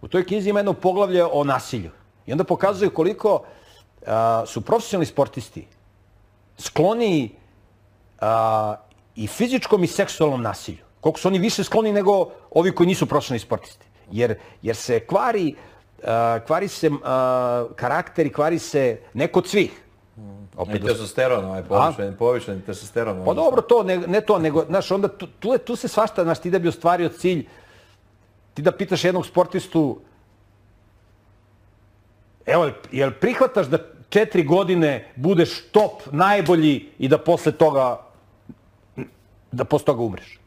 U toj knjizi ima jedno poglavlje o nasilju. I onda pokazuje koliko a, su profesionalni sportisti skloni a, i fizičkom i seksualnom nasilju. Koliko su oni više skloni nego ovi koji nisu profesionalni sportisti. Jer, jer se kvari, a, kvari se a, karakter i kvari se neko od svih. I testosteron, ovaj povišen, povišen testosteron. Pa dobro, to, ne, ne to, nego, znaš, onda tu, tu, tu se svašta, znaš, ti da bi ostvario cilj, ti da pitaš jednog sportistu, evo, jel- jel prihvataš da četiri godine budeš top, najbolji i da posle toga da posle toga umreš.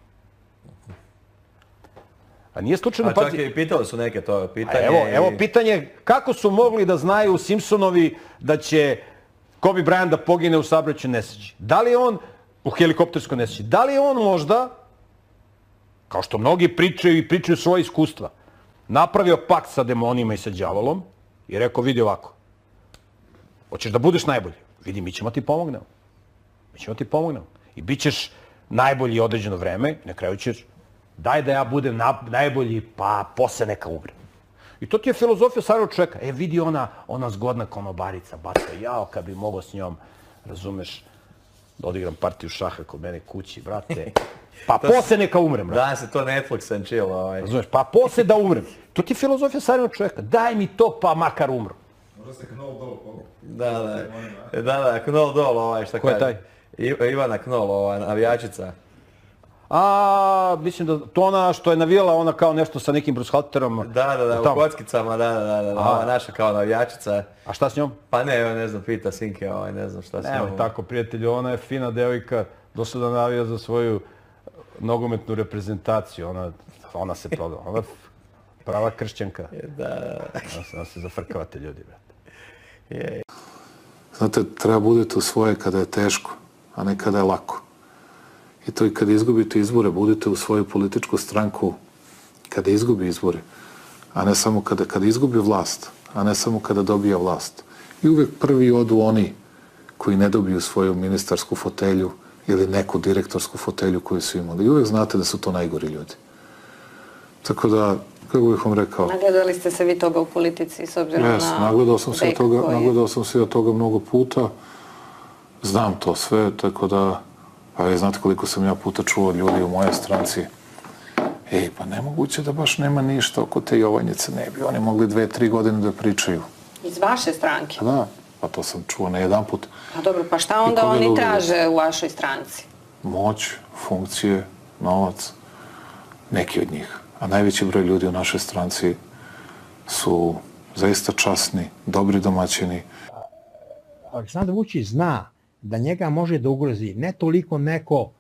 A nije slučajno... A čak pazi- i pitali su neke to pitanje. A evo, i- evo pitanje, kako su mogli da znaju Simpsonovi da će Kobe Bryant da pogine u saobraćaju nesreći? Da li je on u helikopterskoj nesreći? Da li je on možda, kao što mnogi pričaju i pričaju svoje iskustva, napravio pakt sa demonima i sa đavolom i rekao, vidi ovako, hoćeš da budeš najbolji? Vidi, mi ćemo ti pomognemo. Mi ćemo ti pomognemo. I bit ćeš najbolji određeno vreme, na kraju ćeš, daj da ja budem na, najbolji, pa posle neka umrem. I to ti je filozofija savremenog čoveka. E, vidi ona, ona zgodna konobarica, baca, jao, kad bi mogao s njom, razumeš, da odigram partiju šaha kod mene kući, brate. Pa posle se- neka umrem, brate. Danas je to Netflix and chill. Ovaj. Razumeš, pa posle da umrem. To ti je filozofija savremenog čoveka. Daj mi to, pa makar umro. Da, da. Da, da, Knoll Dol, ovaj, šta Ko je kaže? I- Ivana Knoll, ova navijačica. A, mislim da to ona što je navijala, ona kao nešto sa nekim brushalterom. Da, da, da, u tamo. kockicama, da, da, da, da, ova naša kao navijačica. A šta s njom? Pa ne, evo, ne znam, pita Sinke, ovaj, ne znam šta s njom. Nemoj tako, prijatelju, ona je fina devojka, do sada navija za svoju nogometnu reprezentaciju, ona, ona se prodala, ona prava kršćanka. Da, Ona se, ona se zafrkavate ljudi, brate. Znate, treba budete u svoje kada je teško, a ne kada je lako. I to i kada izgubite izbore, budete u svoju političku stranku kada izgubi izbore, a ne samo kada, kada izgubi vlast, a ne samo kada dobija vlast. I uvek prvi odu oni koji ne dobiju svoju ministarsku fotelju ili neku direktorsku fotelju koju su imali. I uvek znate da su to najgori ljudi. Tako da, kako bih vam rekao, Nagledali ste se vi toga u politici s obzirom Jes, na nagledao sam se toga, koji nagledao sam se od toga mnogo puta. Znam to sve, tako da, pa vi znate koliko sam ja puta čuo od ljudi u moje stranci. Ej, pa nemoguće da baš nema ništa oko te Jovanjice, ne bi oni mogli dve, tri godine da pričaju. Iz vaše stranke. Pa da, pa to sam čuo ne jedan put. Pa dobro, pa šta onda oni drugoga? traže u vašoj stranci? Moć, funkcije, novac, neki od njih. A najveći broj ljudi u našoj stranci su zaista časni, dobri domaćini, Aleksandar Vučić zna da njega može da ugrozi ne toliko neko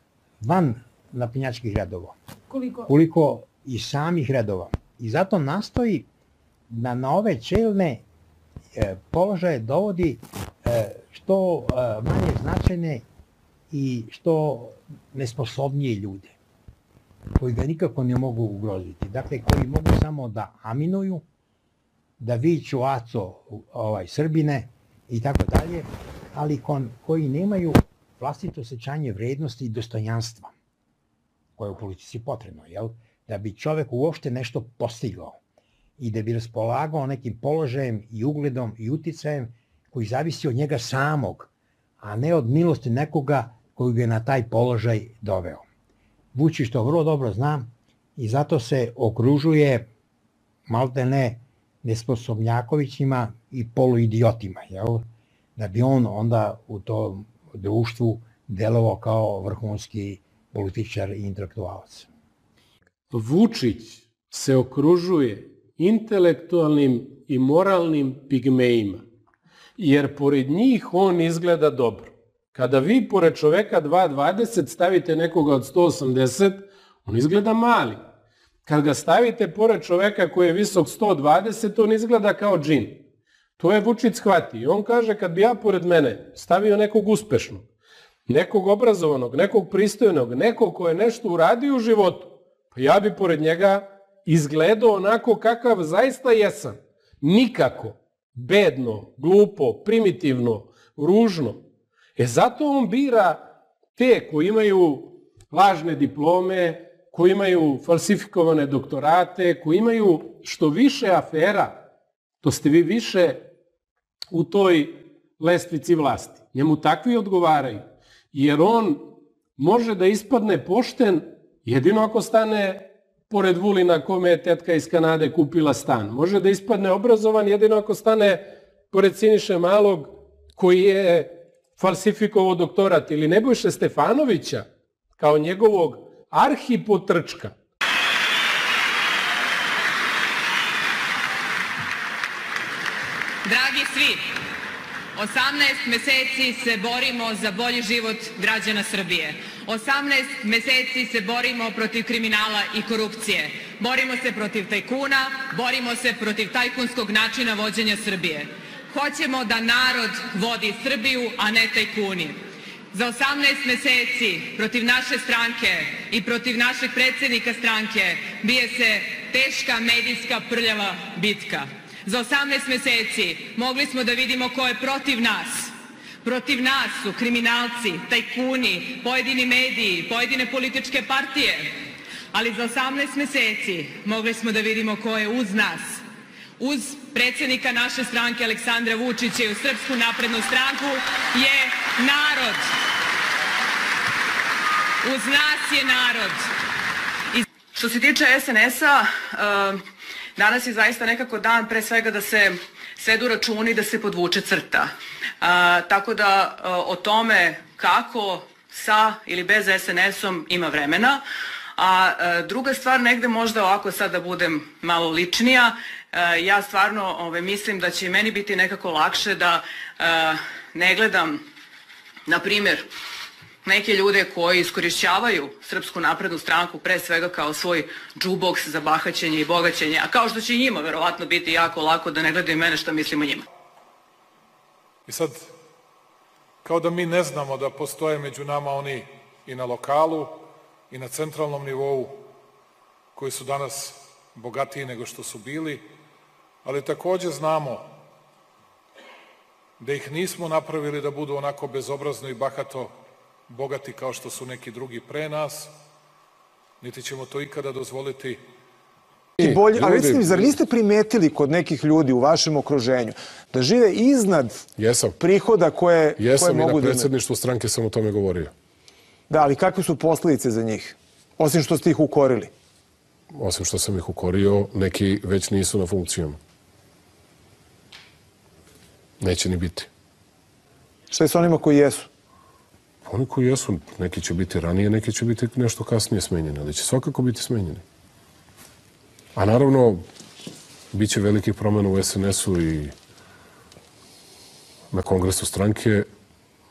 van napinjačkih redova, Koliko? koliko i samih redova. I zato nastoji da na ove čelne e, položaje dovodi e, što e, manje značajne i što nesposobnije ljude koji ga nikako ne mogu ugroziti. Dakle, koji mogu samo da aminuju, da viću aco ovaj, Srbine i tako dalje, ali kon, koji nemaju vlastito osjećanje vrednosti i dostojanstva, koje je u politici potrebno, jel? da bi čovek uopšte nešto postigao i da bi raspolagao nekim položajem i ugledom i uticajem koji zavisi od njega samog, a ne od milosti nekoga koji ga je na taj položaj doveo. Vučić to vrlo dobro zna i zato se okružuje malte ne nesposobnjakovićima i poluidiotima, jel? Da bi on onda u tom društvu delovao kao vrhunski političar i intelektualac. Vučić se okružuje intelektualnim i moralnim pigmejima, jer pored njih on izgleda dobro. Kada vi pored čoveka 2.20 stavite nekoga od 180, on izgleda mali. Kad ga stavite pored čoveka koji je visok 120, on izgleda kao džin. To je Vučić shvati. On kaže, kad bi ja pored mene stavio nekog uspešnog, nekog obrazovanog, nekog pristojnog, nekog ko je nešto uradio u životu, pa ja bi pored njega izgledao onako kakav zaista jesam. Nikako. Bedno, glupo, primitivno, ružno. E zato on bira te koji imaju lažne diplome, koji imaju falsifikovane doktorate, koji imaju što više afera, to ste vi više u toj lestvici vlasti. Njemu takvi odgovaraju. Jer on može da ispadne pošten jedino ako stane pored Vulina kome je tetka iz Kanade kupila stan. Može da ispadne obrazovan jedino ako stane pored Siniše Malog koji je falsifikovao doktorat ili Nebojše Stefanovića kao njegovog arhipotrčka. Svi, 18 meseci se borimo za bolji život građana Srbije. 18 meseci se borimo protiv kriminala i korupcije. Borimo se protiv tajkuna, borimo se protiv tajkunskog načina vođenja Srbije. Hoćemo da narod vodi Srbiju, a ne tajkuni. Za 18 meseci protiv naše stranke i protiv našeg predsjednika stranke bije se teška medijska prljava bitka. Za 18 meseci mogli smo da vidimo ko je protiv nas. Protiv nas su kriminalci, tajkuni, pojedini mediji, pojedine političke partije. Ali za 18 meseci mogli smo da vidimo ko je uz nas. Uz predsjednika naše stranke Aleksandra Vučića i u Srpsku naprednu stranku je narod. Uz nas je narod. I što se tiče SNS-a, uh, danas je zaista nekako dan pre svega da se svedu računi da se podvuče crta. Uh, tako da uh, o tome kako sa ili bez SNS-om ima vremena. A e, druga stvar, negde možda ovako sad da budem malo ličnija, e, ja stvarno ove, mislim da će meni biti nekako lakše da e, ne gledam, na primjer, neke ljude koji iskorišćavaju Srpsku naprednu stranku pre svega kao svoj džuboks za bahaćenje i bogaćenje, a kao što će njima verovatno biti jako lako da ne gledaju mene šta mislim o njima. I sad, kao da mi ne znamo da postoje među nama oni i na lokalu i na centralnom nivou koji su danas bogatiji nego što su bili, ali takođe znamo da ih nismo napravili da budu onako bezobrazno i bahato bogati kao što su neki drugi pre nas, niti ćemo to ikada dozvoliti I bolje, a recite mi, zar niste primetili kod nekih ljudi u vašem okruženju da žive iznad Jesam. prihoda koje, koje Jesam i na mogu da imaju? predsjedništvu stranke sam o tome govorio. Da, ali kakve su posledice za njih? Osim što ste ih ukorili. Osim što sam ih ukorio, neki već nisu na funkcijama. Neće ni biti. Šta je sa onima koji jesu? Oni koji jesu, neki će biti ranije, neki će biti nešto kasnije smenjeni, ali će svakako biti smenjeni. A naravno, bit će velikih promjena u SNS-u i na kongresu stranke.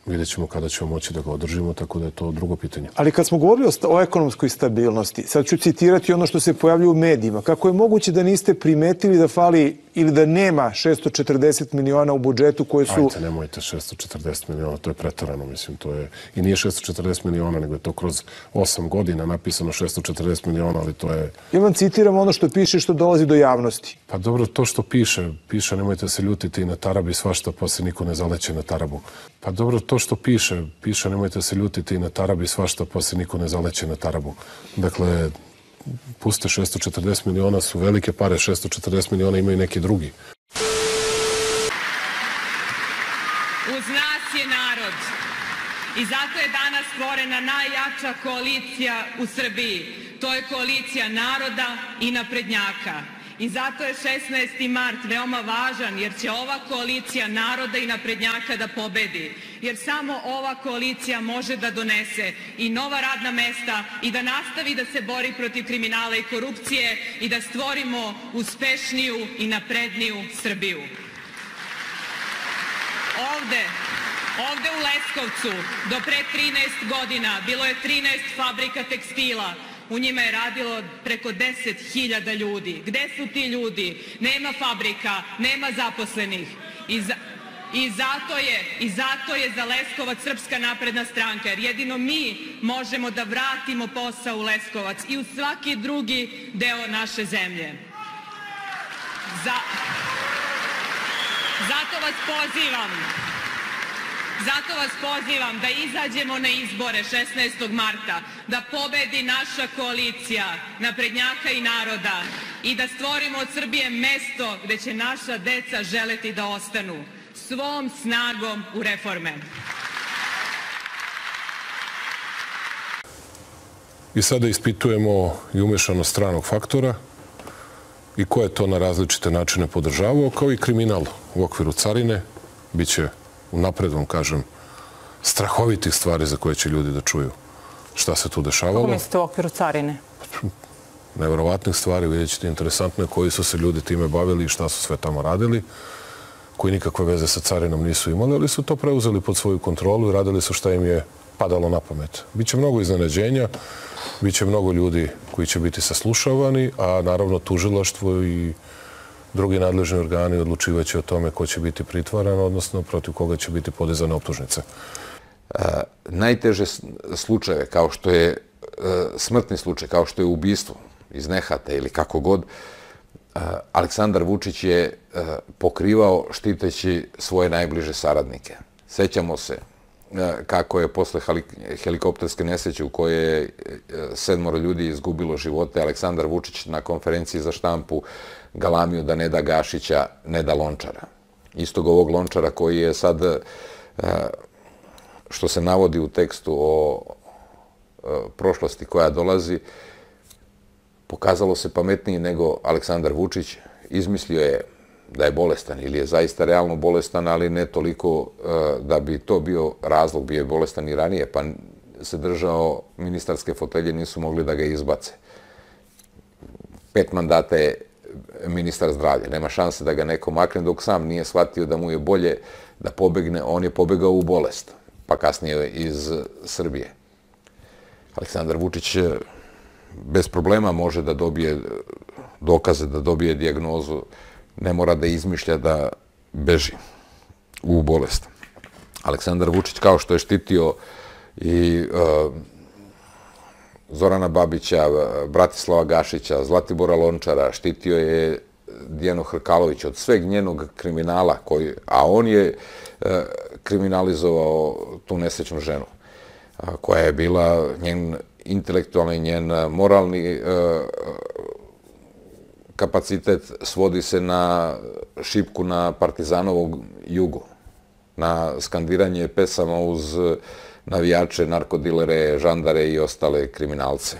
Vidjet ćemo kada ćemo moći da ga održimo, tako da je to drugo pitanje. Ali kad smo govorili o, o ekonomskoj stabilnosti, sad ću citirati ono što se pojavljuje u medijima. Kako je moguće da niste primetili da fali ili da nema 640 miliona u budžetu koje su... Ajde, nemojte 640 miliona, to je pretarano, mislim, to je... I nije 640 miliona, nego je to kroz 8 godina napisano 640 miliona, ali to je... Ja vam citiram ono što piše što dolazi do javnosti. Pa dobro, to što piše, piše, nemojte se ljutiti na tarabi svašta, pa se niko ne zaleće na tarabu. Pa dobro, to što piše, piše, nemojte se ljutiti na tarabi svašta, pa se niko ne zaleće na tarabu. Dakle, puste 640 miliona su velike pare, 640 miliona imaju neki drugi. Uz nas je narod. I zato je danas stvorena najjača koalicija u Srbiji. To je koalicija naroda i naprednjaka. I zato je 16. mart veoma važan jer će ova koalicija naroda i naprednjaka da pobedi. Jer samo ova koalicija može da donese i nova radna mesta i da nastavi da se bori protiv kriminala i korupcije i da stvorimo uspešniju i napredniju Srbiju. Ovde, ovde u Leskovcu, do pre 13 godina, bilo je 13 fabrika tekstila. U njima je radilo preko 10.000 ljudi. Gde su ti ljudi? Nema fabrika, nema zaposlenih. I, za, I zato je, i zato je za Leskovac Srpska napredna stranka, jer jedino mi možemo da vratimo posao u Leskovac i u svaki drugi deo naše zemlje. Za, zato vas pozivam, zato vas pozivam da izađemo na izbore 16. marta, da pobedi naša koalicija naprednjaka i naroda i da stvorimo od Srbije mesto gde će naša deca želeti da ostanu svom snagom u reforme. I sada ispitujemo i umešano stranog faktora i ko je to na različite načine podržavao, kao i kriminal u okviru carine. Biće unapred, vam kažem, strahovitih stvari za koje će ljudi da čuju šta se tu dešavalo. Kako mislite u okviru carine? Neverovatnih stvari, vidjet ćete interesantno je koji su se ljudi time bavili i šta su sve tamo radili koji nikakve veze sa carinom nisu imali, ali su to preuzeli pod svoju kontrolu i radili su šta im je padalo na pamet. Biće mnogo iznenađenja, biće mnogo ljudi koji će biti saslušavani, a naravno tužilaštvo i drugi nadležni organi odlučivaće o tome ko će biti pritvaran, odnosno protiv koga će biti podizane optužnice. Najteže slučajeve, kao što je e, smrtni slučaj, kao što je ubistvo iz nehata ili kako god, e, Aleksandar Vučić je e, pokrivao štiteći svoje najbliže saradnike. Sećamo se kako je posle heli- helikopterske nesreće u kojoj je sedmoro ljudi izgubilo živote, Aleksandar Vučić na konferenciji za štampu galamio da ne da Gašića, ne da Lončara. Istog ovog Lončara koji je sad e, što se navodi u tekstu o e, prošlosti koja dolazi, pokazalo se pametniji nego Aleksandar Vučić. Izmislio je da je bolestan ili je zaista realno bolestan, ali ne toliko e, da bi to bio razlog, bio je bolestan i ranije, pa se držao ministarske fotelje, nisu mogli da ga izbace. Pet mandata je ministar zdravlja, nema šanse da ga neko makne dok sam nije shvatio da mu je bolje da pobegne, on je pobegao u bolest, pa kasnije iz Srbije. Aleksandar Vučić e, bez problema može da dobije e, dokaze, da dobije dijagnozu, ne mora da izmišlja da beži u bolest. Aleksandar Vučić kao što je štitio i e, Zorana Babića, e, Bratislava Gašića, Zlatibora Lončara, štitio je Dijanu Hrkalović od sveg njenog kriminala, koji, a on je e, kriminalizovao tu nesrećnu ženu, koja je bila njen intelektualni, njen moralni e, kapacitet svodi se na šipku na Partizanovog jugu, na skandiranje pesama uz navijače, narkodilere, žandare i ostale kriminalce.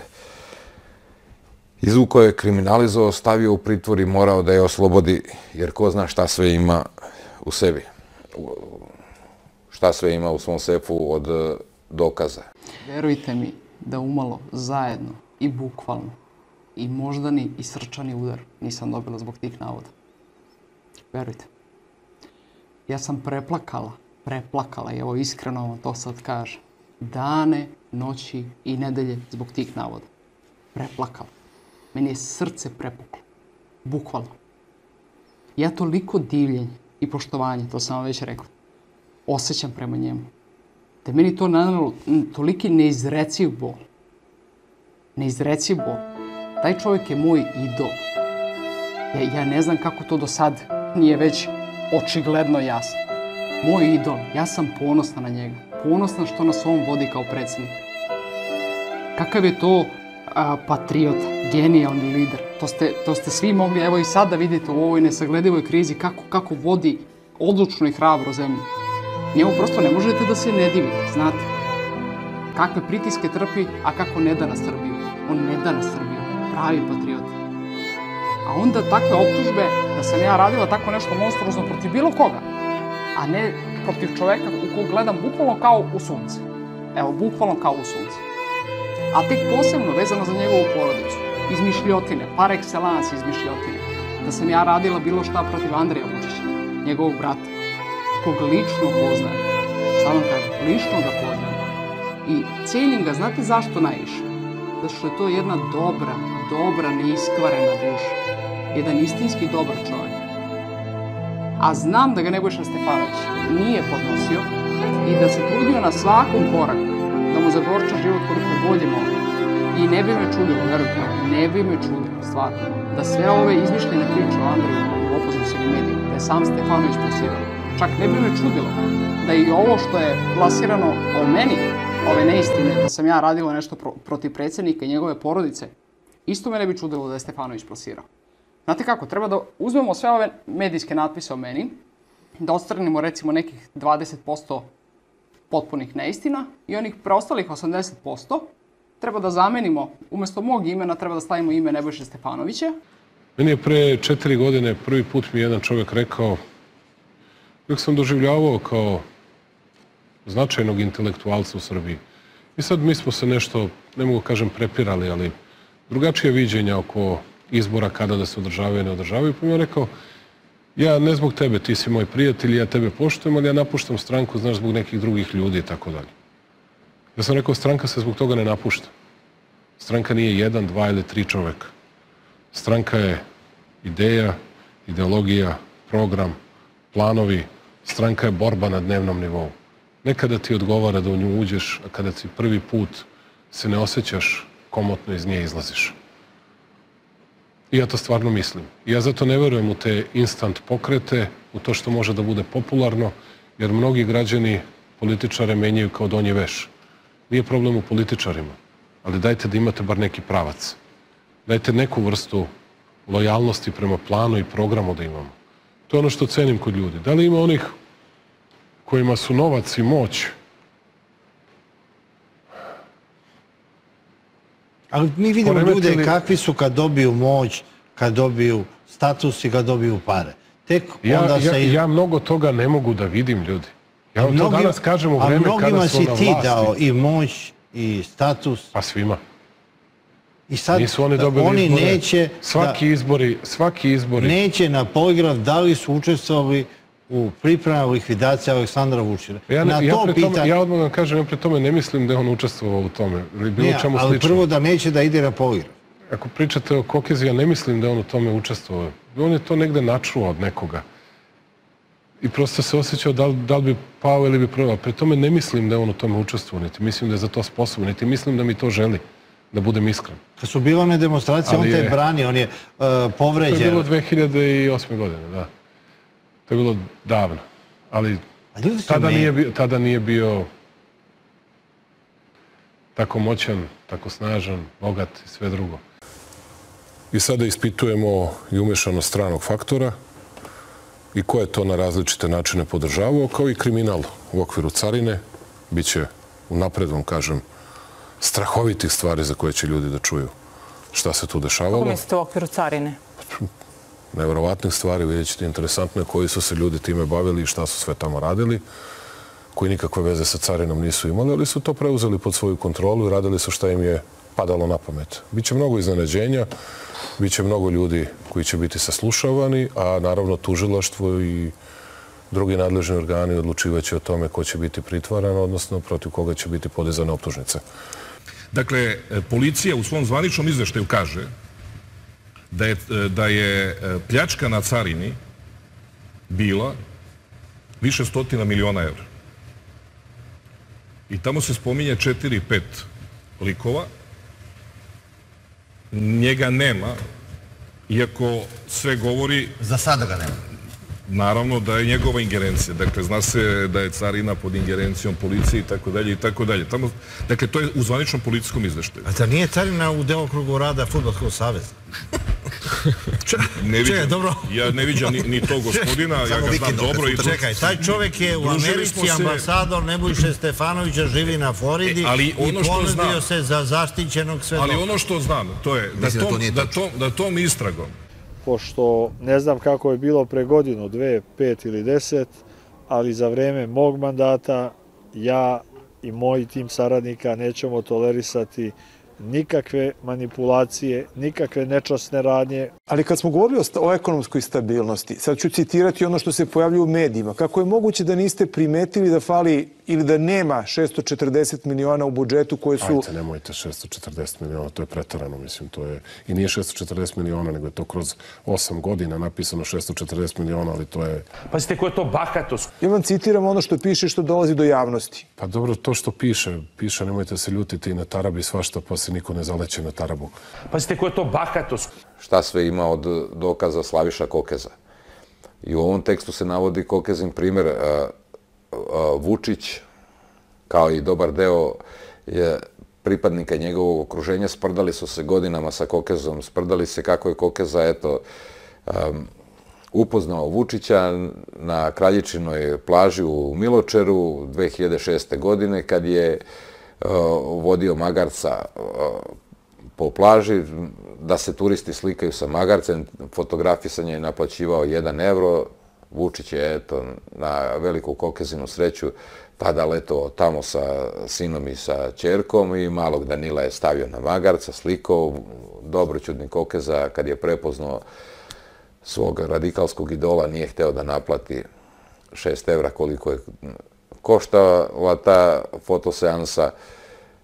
Izvuko je kriminalizovao, stavio u pritvor i morao da je oslobodi, jer ko zna šta sve ima u sebi. Šta sve ima u svom sefu od eh, dokaza. Verujte mi da umalo zajedno i bukvalno i moždani i srčani udar nisam dobila zbog tih navoda. Verujte. Ja sam preplakala, preplakala, evo iskreno vam to sad kažem, dane, noći i nedelje zbog tih navoda. Preplakala. Meni je srce prepuklo. Bukvalno. Ja toliko divljenje i poštovanje, to sam vam već rekla, osjećam prema njemu. Da meni to nanalo m, toliki neizreciv bol. Neizreciv bol. Taj čovjek je moj idol. Ja, ja ne znam kako to do sad nije već očigledno jasno. Moj idol, ja sam ponosna na njega. Ponosna što nas on vodi kao predsjednik. Kakav je to a, patriota, genijalni lider. To ste, to ste svi mogli, evo i sad da vidite u ovoj nesagledivoj krizi kako, kako vodi odlučno i hrabro zemlju. Njemu prosto ne možete da se ne divite, znate. Kakve pritiske trpi, a kako ne da na Srbiju. On ne da na Srbiju. Pravi patriot. A onda takve optužbe da sam ja radila tako nešto monstruozno protiv bilo koga, a ne protiv čoveka u kog gledam bukvalno kao u sunce. Evo, bukvalno kao u sunce. A tek posebno vezano za njegovu porodicu. Izmišljotine, par excellence izmišljotine. Da sam ja radila bilo šta protiv Andreja Vučića, njegovog brata, koga lično poznajem. Sad vam kažem, lično ga poznajem. I cenim ga, znate zašto najviše? Zato što je to jedna dobra, dobra, neiskvarena duša. Jedan istinski dobar čovjek. A znam da ga Nebojša Stefanović nije podnosio i da se trudio na svakom koraku da mu zagorča život koliko bolje mogu. I ne bi me čudilo, verujte, ne bi me čudilo, stvarno, da sve ove izmišljene priče o Andreju u opozicijnim medijima, da je sam Stefanović plasirao. Čak ne bi me čudilo da i ovo što je plasirano o meni, ove neistine, da sam ja radila nešto pro protiv predsjednika i njegove porodice, isto me ne bi čudilo da je Stefanović plasirao. Znate kako, treba da uzmemo sve ove medijske natpise o meni, da odstranimo recimo nekih 20% potpunih neistina i onih preostalih 80% treba da zamenimo, umjesto mog imena treba da stavimo ime Nebojše Stefanovića. Meni je pre četiri godine prvi put mi je jedan čovjek rekao, uvijek sam doživljavao kao značajnog intelektualca u Srbiji. I sad mi smo se nešto, ne mogu kažem prepirali, ali drugačije viđenja oko izbora kada da se održavaju i ne održavaju. Pa mi je rekao, ja ne zbog tebe, ti si moj prijatelj, ja tebe poštujem, ali ja napuštam stranku, znaš, zbog nekih drugih ljudi i tako dalje. Ja sam rekao, stranka se zbog toga ne napušta. Stranka nije jedan, dva ili tri čoveka. Stranka je ideja, ideologija, program, planovi. Stranka je borba na dnevnom nivou. Nekada ti odgovara da u nju uđeš, a kada ti prvi put se ne osjećaš komotno iz nje izlaziš. I ja to stvarno mislim. Ja zato ne verujem u te instant pokrete, u to što može da bude popularno, jer mnogi građani političare menjaju kao donji veš. Nije problem u političarima, ali dajte da imate bar neki pravac. Dajte neku vrstu lojalnosti prema planu i programu da imamo. To je ono što cenim kod ljudi. Da li ima onih kojima su novac i moć Ali mi vidimo Poremetili- ljude kakvi su kad dobiju moć, kad dobiju status i kad dobiju pare. Tek Ja, onda ja, se... iz- ja mnogo toga ne mogu da vidim, ljudi. Ja A vam to danas kažem u a vreme mnogima kada su si na ti vlasti. dao i moć i status. Pa svima. I sad Nisu oni dobili oni izbore. neće Svaki izbori, svaki izbori. neće na poligraf da li su učestvovali u pripremama likvidacije Aleksandra Vučića. Ja, na ja, to pitanje, ja odmah vam kažem, ja pri tome ne mislim da je on učestvovao u tome. Ili bilo Ne, čemu ali slično. prvo da neće da ide na poligraf. Ako pričate o Kokezi, ja ne mislim da je on u tome učestvovao. On je to negde načuo od nekoga. I prosto se osjećao da li, da li bi pao ili bi provao. Pri tome ne mislim da je on u tome učestvovao, niti mislim da je za to sposoban, niti mislim da mi to želi, da budem iskren. Kad su bile one demonstracije, on te je- brani, on je uh, To je povređen. bilo 2008. godine, da. To je bilo davno. Ali tada nije, bio, tada nije bio tako moćan, tako snažan, bogat i sve drugo. I sada ispitujemo i umešanost stranog faktora i ko je to na različite načine podržavao, kao i kriminal u okviru carine. Biće, unapred vam kažem, strahovitih stvari za koje će ljudi da čuju šta se tu dešavalo Kako mislite u okviru carine? Neverovatnih stvari, vidjet ćete interesantno je koji su se ljudi time bavili i šta su sve tamo radili, koji nikakve veze sa carinom nisu imali, ali su to preuzeli pod svoju kontrolu i radili su šta im je padalo na pamet. Biće mnogo iznenađenja, biće mnogo ljudi koji će biti saslušavani, a naravno tužilaštvo i drugi nadležni organi odlučivaće o tome ko će biti pritvaran, odnosno protiv koga će biti podizane optužnice. Dakle, policija u svom zvaničnom izveštaju kaže da je, da je e, pljačka na carini bila više stotina miliona evra. I tamo se spominje četiri, pet likova. Njega nema, iako sve govori... Za sada ga nema. Naravno da je njegova ingerencija. Dakle, zna se da je carina pod ingerencijom policije i tako dalje i tako dalje. Tamo, dakle, to je u zvaničnom policijskom izveštaju. A zar nije carina u delokrugu rada Futbolskog saveza? Ne Čekaj, dobro. Ja ne viđam ni, ni tog gospodina, ja ga znam dobro. smo- Čekaj, taj čovjek je u Americi se- ambasador Nebojše Stefanovića, živi na Floridi E, ali i ono što ponudio se za zaštićenog svedoka. Ali ono što znam, to je da, da to da, da tom istragom pošto ne znam kako je bilo pre godinu, dve, pet ili deset, ali za vreme mog mandata ja i moj tim saradnika nećemo tolerisati nikakve manipulacije, nikakve nečasne radnje. Ali kad smo govorili o, o ekonomskoj stabilnosti, sad ću citirati ono što se pojavljuje u medijima. Kako je moguće da niste primetili da fali ili da nema 640 miliona u budžetu koje su... Ajte, nemojte 640 miliona, to je pretarano, mislim, to je, i nije 640 miliona, nego je to kroz 8 godina napisano 640 miliona, ali to je... Pazite, ko je to bahatost. Ja vam citiram ono što piše što dolazi do javnosti. Pa dobro, to što piše, piše, nemojte se ljutiti i na tarabi svašta, pa se niko ne zaleće na tarabu. Pazite, ko je to bahatost. šta sve ima od dokaza Slaviša Kokeza. I u ovom tekstu se navodi Kokezin primjer. Vučić, kao i dobar deo je pripadnika njegovog okruženja, sprdali su se godinama sa Kokezom, sprdali se kako je Kokeza, eto, um, upoznao Vučića na Kraljičinoj plaži u Miločeru 2006. godine kad je uh, vodio magarca uh, po plaži, da se turisti slikaju sa magarcem, fotografisanje je naplaćivao 1 evro, Vučić je eto na veliku kokezinu sreću tada letovao tamo sa sinom i sa čerkom i malog Danila je stavio na magarca, slikao, dobroćudni kokeza kad je prepoznao svog radikalskog idola, nije hteo da naplati 6 evra koliko je koštala ta fotoseansa,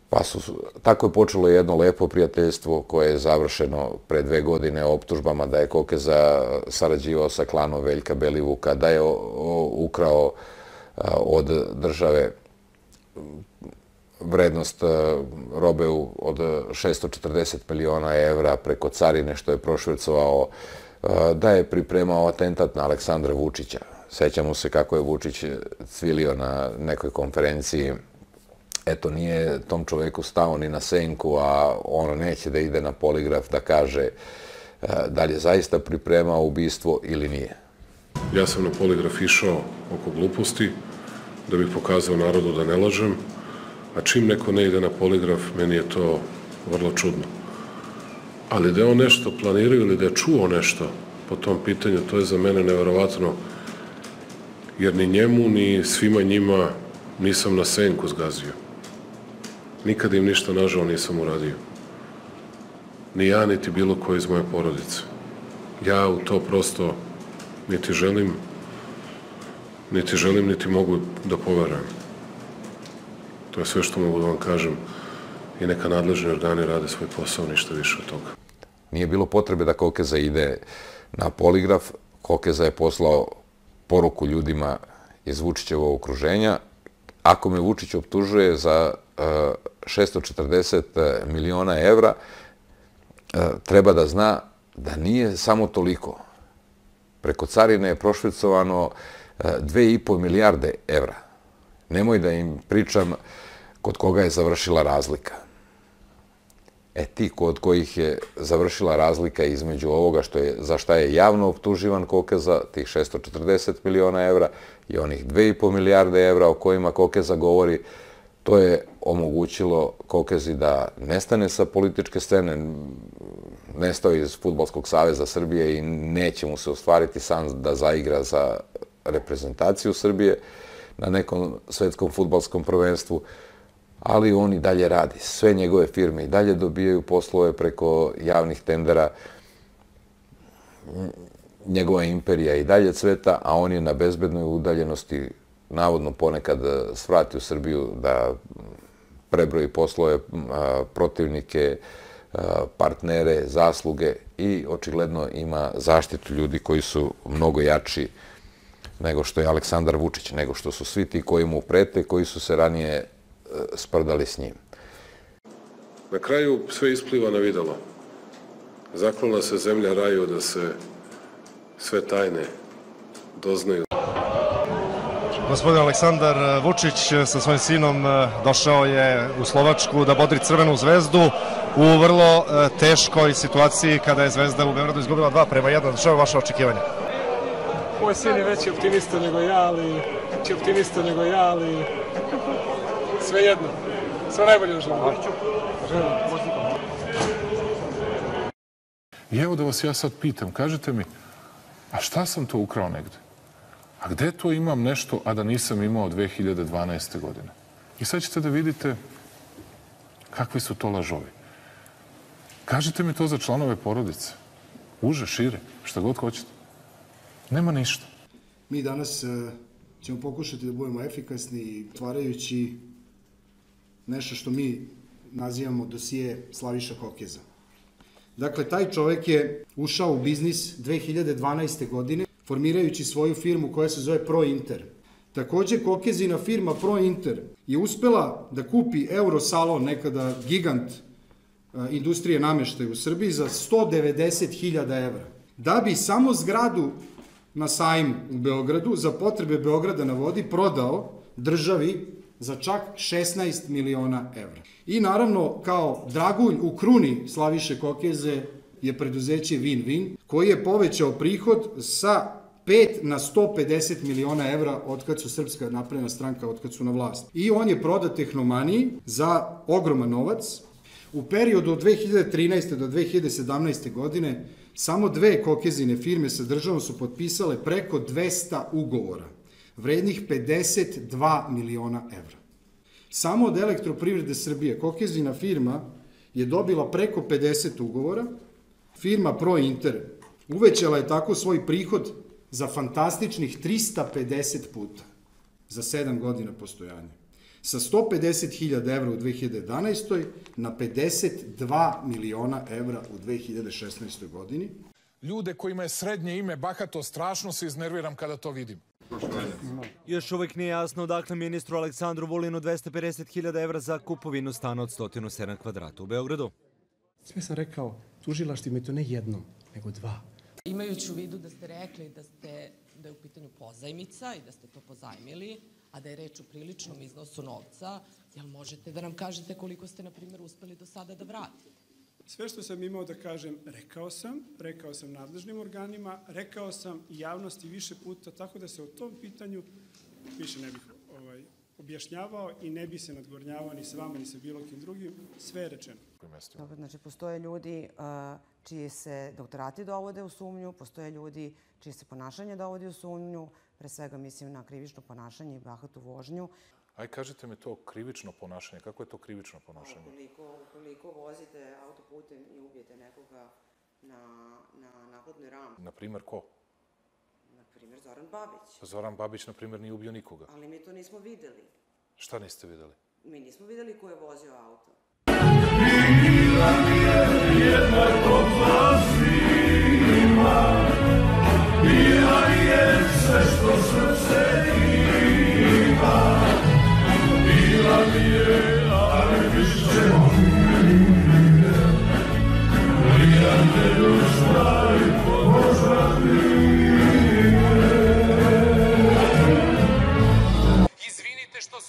Pa su, tako je počelo jedno lepo prijateljstvo koje je završeno pre dve godine optužbama da je Kokeza sarađivao sa klanom Veljka Belivuka, da je ukrao od države vrednost robe od 640 miliona evra preko carine što je prošvercovao, a, da je pripremao atentat na Aleksandra Vučića. Sećamo se kako je Vučić cvilio na nekoj konferenciji eto, nije tom čoveku stao ni na senku, a on neće da ide na poligraf da kaže e, da li je zaista pripremao ubistvo ili nije. Ja sam na poligraf išao oko gluposti, da bih pokazao narodu da ne lažem, a čim neko ne ide na poligraf, meni je to vrlo čudno. Ali da je on nešto planirao ili da je čuo nešto po tom pitanju, to je za mene neverovatno, jer ni njemu, ni svima njima nisam na senku zgazio. Nikada im ništa nažao nisam uradio. Ni ja, niti bilo ko iz moje porodice. Ja u to prosto niti želim, niti želim, niti mogu da poverujem. To je sve što mogu da vam kažem i neka nadležni organi rade svoj posao, ništa više od toga. Nije bilo potrebe da Kokeza ide na poligraf. Kokeza je poslao poruku ljudima iz Vučićevog okruženja. Ako me Vučić optužuje za 640 miliona evra, treba da zna da nije samo toliko. Preko carine je prošvicovano 2,5 milijarde evra. Nemoj da im pričam kod koga je završila razlika. E ti kod kojih je završila razlika između ovoga što je, za šta je javno optuživan Kokeza, tih 640 miliona evra i onih 2,5 milijarde evra o kojima Kokeza govori, to je omogućilo Kokezi da nestane sa političke scene, nestao iz Futbolskog saveza Srbije i neće mu se ostvariti sam da zaigra za reprezentaciju Srbije na nekom svetskom futbolskom prvenstvu, ali on i dalje radi. Sve njegove firme i dalje dobijaju poslove preko javnih tendera, njegova imperija i dalje cveta, a on je na bezbednoj udaljenosti navodno ponekad svrati u Srbiju da prebroji poslove, protivnike, partnere, zasluge i očigledno ima zaštitu ljudi koji su mnogo jači nego što je Aleksandar Vučić, nego što su svi ti koji mu prete, koji su se ranije sprdali s njim. Na kraju sve ispliva na videlo. Zaklona se zemlja raju da se sve tajne doznaju. Gospodin Aleksandar Vučić sa svojim sinom došao je u Slovačku da bodri Crvenu zvezdu u vrlo teškoj situaciji kada je Zvezda u Beogradu izgubila 2 prema 1. Što je vaše očekivanje? Moj sin je veći optimista nego ja, ali veći optimista nego ja, ali sve jedno. Sve najbolje želim. Želim. I evo da vas ja sad pitam, kažete mi, a šta sam to ukrao negde? Gde to imam nešto, a da nisam imao 2012. godine? I sad ćete da vidite kakvi su to lažovi. Kažite mi to za članove porodice. Uže, šire, šta god hoćete. Nema ništa. Mi danas ćemo pokušati da budemo efikasni otvarajući nešto što mi nazivamo dosije Slaviša Kokeza. Dakle, taj čovek je ušao u biznis 2012. godine formirajući svoju firmu koja se zove ProInter. Takođe, Kokezina firma ProInter je uspela da kupi Eurosalon, nekada gigant industrije nameštaja u Srbiji, za 190.000 evra. Da bi samo zgradu na sajmu u Beogradu za potrebe Beograda na vodi prodao državi za čak 16 miliona evra. I naravno, kao dragulj u kruni Slaviše Kokeze je preduzeće Win-Win, koji je povećao prihod sa 5 na 150 miliona evra od kad su Srpska napredna stranka, od kad su na vlast. I on je prodat Tehnomaniji za ogroman novac. U periodu od 2013. do 2017. godine samo dve kokezine firme sa državom su potpisale preko 200 ugovora, vrednih 52 miliona evra. Samo od elektroprivrede Srbije kokezina firma je dobila preko 50 ugovora, firma ProInter uvećala je tako svoj prihod za fantastičnih 350 puta za 7 godina postojanja. sa 150.000 evra u 2011. na 52 miliona evra u 2016. godini. Ljude kojima je srednje ime bahato strašno se iznerviram kada to vidim. Još uvek nije jasno dakle ministru Aleksandru Vulinu 250.000 evra za kupovinu stana od 107 kvadrata u Beogradu. Sve sam rekao, tužilaštvo mi to ne jednom, nego dva. Imajući u vidu da ste rekli da, ste, da je u pitanju pozajmica i da ste to pozajmili, a da je reč o priličnom iznosu novca, jel možete da nam kažete koliko ste, na primjer, uspeli do sada da vratite? Sve što sam imao da kažem, rekao sam, rekao sam nadležnim organima, rekao sam i javnosti više puta, tako da se o tom pitanju više ne bih ovaj, objašnjavao i ne bi se nadgornjavao ni sa vama ni sa bilo kim drugim, sve je rečeno. Dobro, znači postoje ljudi uh, čiji se doktorati dovode u sumnju, postoje ljudi čije se ponašanje dovodi u sumnju, pre svega mislim na krivično ponašanje i bahatu vožnju. Aj, kažite mi to krivično ponašanje. Kako je to krivično ponašanje? Ukoliko, ukoliko vozite autoputem i ubijete nekoga na, na nahodnoj rampi. Na primer, ko? Primjer, Zoran Babić. Zoran Babić, na primer, nije ubio nikoga. Ali mi to nismo videli. Šta niste videli? Mi nismo videli ko je vozio auto. Bila je sve što srce ima Bila mi je, ali više nije Prijatelju znaj,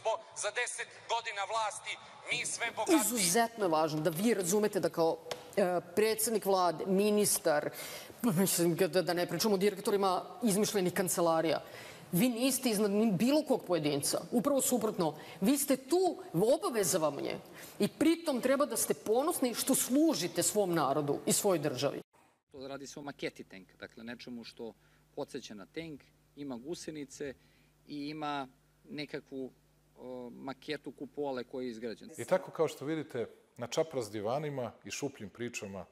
Smo za deset godina vlasti mi sve bogati... Izuzetno je važno da vi razumete da kao e, predsednik vlade, ministar, mislim da, da ne pričamo o direktorima izmišljenih kancelarija, vi niste iznad bilo kog pojedinca. Upravo suprotno, vi ste tu, obaveza vam je. I pritom treba da ste ponosni što služite svom narodu i svojoj državi. To radi se o maketi tenka, dakle nečemu što podsjeća na tank, ima gusenice i ima nekakvu maketu kupole koja je izgrađena. I tako kao što vidite, na čapraz divanima i šupljim pričama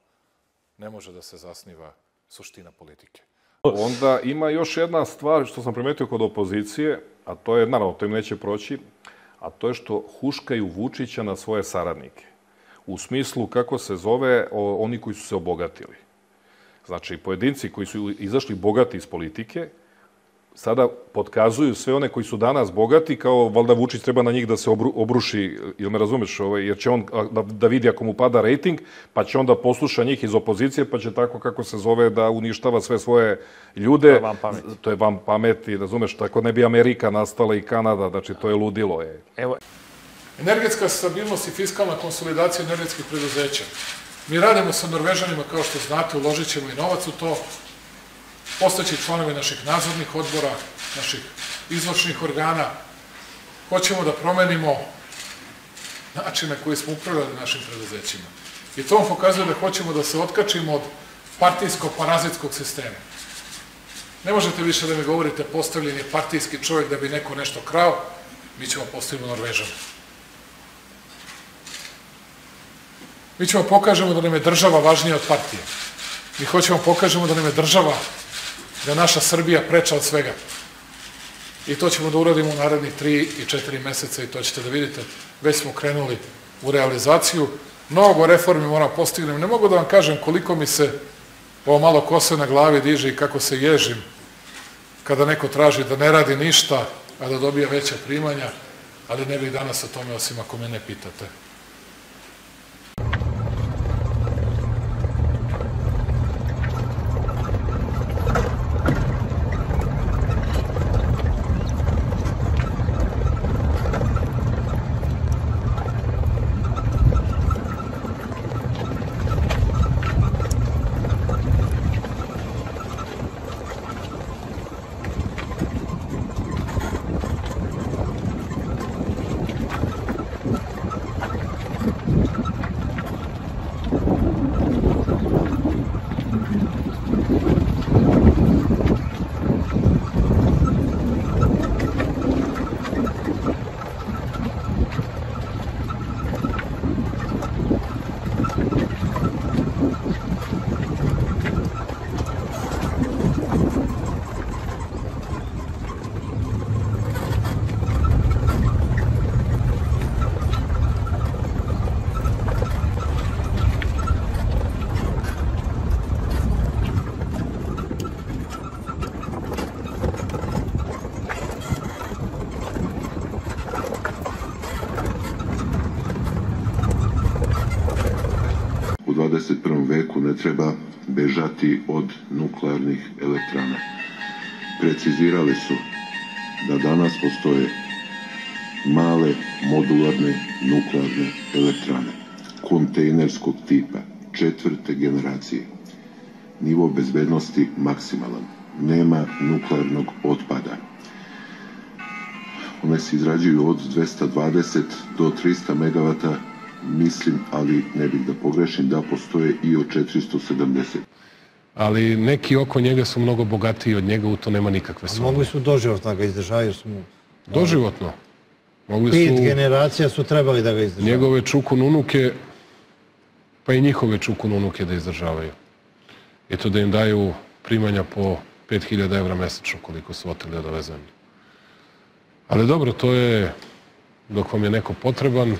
ne može da se zasniva suština politike. Onda ima još jedna stvar što sam primetio kod opozicije, a to je, naravno, to im neće proći, a to je što huškaju Vučića na svoje saradnike. U smislu, kako se zove, o, oni koji su se obogatili. Znači, pojedinci koji su izašli bogati iz politike, sada podkazuju sve one koji su danas bogati, kao valjda Vučić treba na njih da se obru, obruši, ili me razumeš, ovaj, jer će on da, da vidi ako mu pada rejting, pa će onda posluša njih iz opozicije, pa će tako kako se zove da uništava sve svoje ljude. To je vam pamet. To je vam pameti, razumeš, tako ne bi Amerika nastala i Kanada, znači to je ludilo. Je. Evo. Energetska stabilnost i fiskalna konsolidacija energetskih preduzeća. Mi radimo sa Norvežanima, kao što znate, uložit ćemo i novac u to, postaći članovi naših nadzornih odbora, naših izvršnih organa. Hoćemo da promenimo način na koji smo upravljali našim preduzećima. I to vam pokazuje da hoćemo da se otkačimo od partijsko-parazitskog sistema. Ne možete više da mi govorite postavljen je partijski čovjek da bi neko nešto krao, mi ćemo postaviti Norvežana. Mi ćemo pokažemo da nam je država važnija od partije. Mi hoćemo pokažemo da nam je država da je naša Srbija preča od svega. I to ćemo da uradimo u narednih tri i četiri meseca i to ćete da vidite. Već smo krenuli u realizaciju. Mnogo reformi moramo postignem. Ne mogu da vam kažem koliko mi se ovo malo kose na glavi diže i kako se ježim kada neko traži da ne radi ništa, a da dobija veća primanja, ali ne bih danas o tome osim ako me ne pitate. Postoje male modularne nuklearne elektrane kontejnerskog tipa četvrte generacije. Nivo bezbednosti maksimalan. Nema nuklearnog otpada. One se izrađuju od 220 do 300 MW, mislim, ali ne bih da pogrešim, da postoje i od 470. Ali neki oko njega su mnogo bogatiji od njega, u to nema nikakve sumnje. Mogli su doživotno da ga izdržavaju, jer su mu Doživotno. Mogli su generacija su trebali da ga izdržavaju. njegove čukun unuke, pa i njihove čukun unuke da izdržavaju. I to da im daju primanja po 5000 evra mesečno koliko su oteli od ove zemlje. Ali dobro, to je dok vam je neko potreban,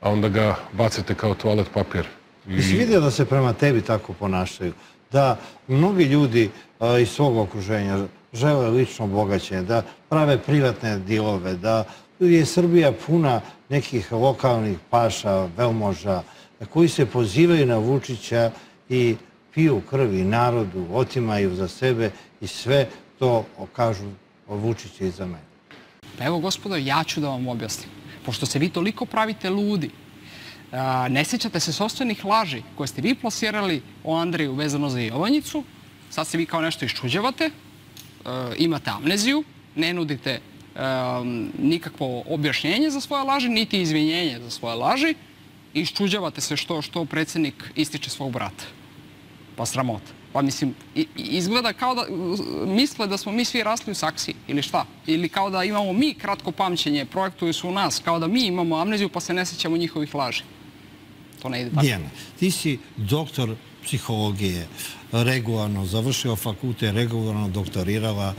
a onda ga bacite kao toalet papir. I si vidio da se prema tebi tako ponašaju? Da mnogi ljudi a, iz svog okruženja žele lično bogaćenje, da prave privatne dilove, da je Srbija puna nekih lokalnih paša, velmoža, koji se pozivaju na Vučića i piju krvi narodu, otimaju za sebe i sve to kažu Vučić je iza mene. Pa evo, gospodo, ja ću da vam objasnim. Pošto se vi toliko pravite ludi, ne sjećate se sobstvenih laži koje ste vi plasirali o Andreju vezano za Jovanjicu, sad se vi kao nešto iščuđavate, imate amneziju, ne nudite a, nikakvo objašnjenje za svoje laži, niti izvinjenje za svoje laži, i iščuđavate se što, što ističe svog brata. Pa sramota. Pa mislim, izgleda kao da misle da smo mi svi rasli u saksiji ili šta? Ili kao da imamo mi kratko pamćenje, projektuju su u nas, kao da mi imamo amneziju pa se ne sjećamo njihovih laži. To ne ide tako. Dijana, ti si doktor psihologije, regularno završio fakulte, regularno doktorirala.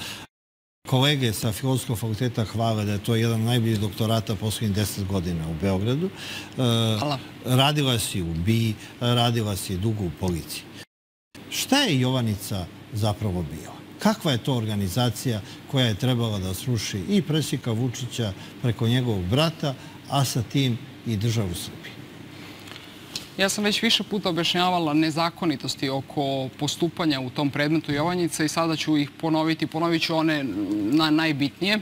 Kolege sa Filozofskog fakulteta hvale da je to jedan od najboljih doktorata posljednjih deset godina u Beogradu. Hvala. Radila si u BI, radila si dugo u policiji. Šta je Jovanicca zapravo bila? Kakva je to organizacija koja je trebala da sruši i predsjednika Vučića preko njegovog brata, a sa tim i državu Srbiju? Ja sam već više puta objašnjavala nezakonitosti oko postupanja u tom predmetu Jovanjice i sada ću ih ponoviti. Ponovit ću one na, najbitnije. E,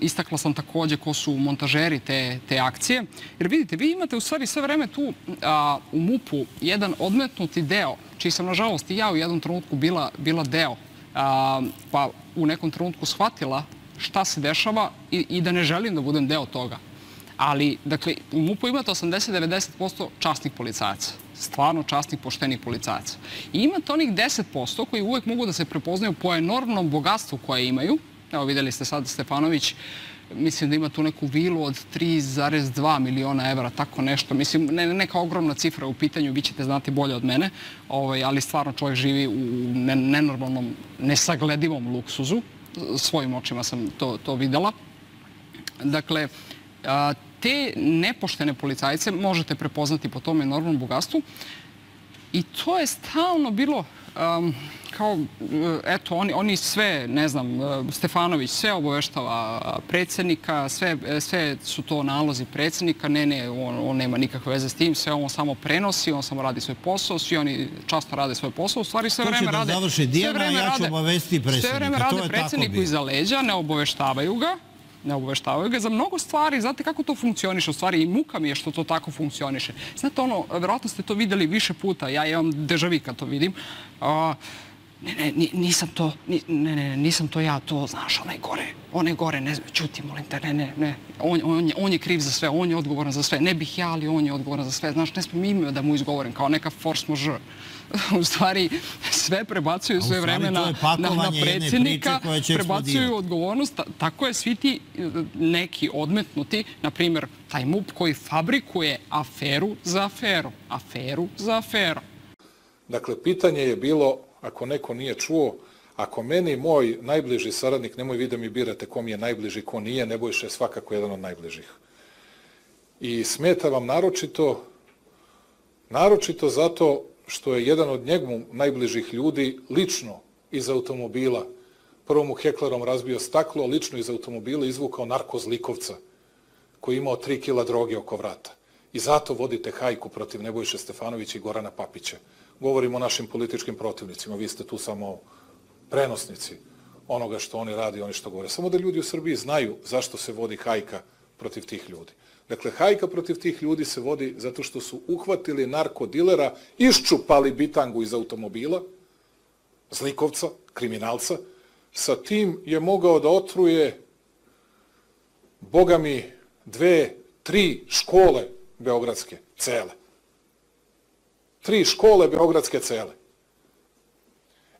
istakla sam takođe ko su montažeri te, te akcije. Jer vidite, vi imate u stvari sve vreme tu u MUP-u jedan odmetnuti deo, čiji sam nažalost i ja u jednom trenutku bila, bila deo, pa u nekom trenutku shvatila šta se dešava i, i da ne želim da budem deo toga. Ali, dakle, u MUP-u imate 80-90% častnih policajaca. Stvarno častnih, poštenih policajaca. I imate onih 10% koji uvek mogu da se prepoznaju po enormnom bogatstvu koje imaju. Evo, videli ste sad Stefanović, mislim da ima tu neku vilu od 3,2 miliona evra, tako nešto. Mislim, ne, neka ogromna cifra u pitanju, vi ćete znati bolje od mene, ovaj, ali stvarno čovjek živi u ne, nenormalnom, nesagledivom luksuzu. Svojim očima sam to, to videla. Dakle, te nepoštene policajce možete prepoznati po tom enormnom bogatstvu i to je stalno bilo um, kao, eto, oni, oni sve, ne znam, Stefanović sve obaveštava predsjednika, sve, sve su to nalozi predsjednika, ne, ne, on, on nema nikakve veze s tim, sve on samo prenosi, on samo radi svoj posao, svi oni často rade svoj posao, u stvari sve To će vreme da rade... završi sve Dijana, vreme ja ću rade- obavestiti Sve vreme To rade bilo. iza leđa, ne obaveštavaju ga, ne obaveštavaju ga za mnogo stvari. Znate kako to funkcioniše? U stvari i muka mi je što to tako funkcioniše. Znate ono, verovatno ste to videli više puta, ja imam dežavi kad to vidim. A, ne, ne, ni- nisam to, ne, ne, nisam to ja, to, znaš, onaj gore, onaj gore, ne znam, čuti, molim te, ne, ne, ne, on, on, on je kriv za sve, on je odgovoran za sve, ne bih ja, ali on je odgovoran za sve, znaš, ne smijem ime da mu izgovorim, kao neka force majeure. U stvari, sve prebacuju sve vreme na, na, predsjednika, prebacuju odgovornost, ta- tako je svi ti e, neki odmetnuti, na primjer, taj MUP koji fabrikuje aferu za aferu, aferu za aferu. Dakle, pitanje je bilo, ako neko nije čuo, ako meni moj najbliži saradnik, nemoj vi da mi birate ko mi je najbliži, ko nije, Nebojša je svakako jedan od najbližih. I smeta vam naročito, naročito zato što je jedan od njegov najbližih ljudi lično iz automobila, prvo mu heklerom razbio staklo, a lično iz automobila izvukao narkozlikovca koji je imao 3 kila droge oko vrata. I zato vodite hajku protiv Nebojše Stefanovića i Gorana Papića. Govorimo o našim političkim protivnicima, vi ste tu samo prenosnici onoga što oni radi oni što govore. Samo da ljudi u Srbiji znaju zašto se vodi hajka protiv tih ljudi. Dakle, hajka protiv tih ljudi se vodi zato što su uhvatili narkodilera, iščupali bitangu iz automobila, zlikovca, kriminalca, sa tim je mogao da otruje, boga mi, dve, tri škole beogradske, cele. Tri škole beogradske cele.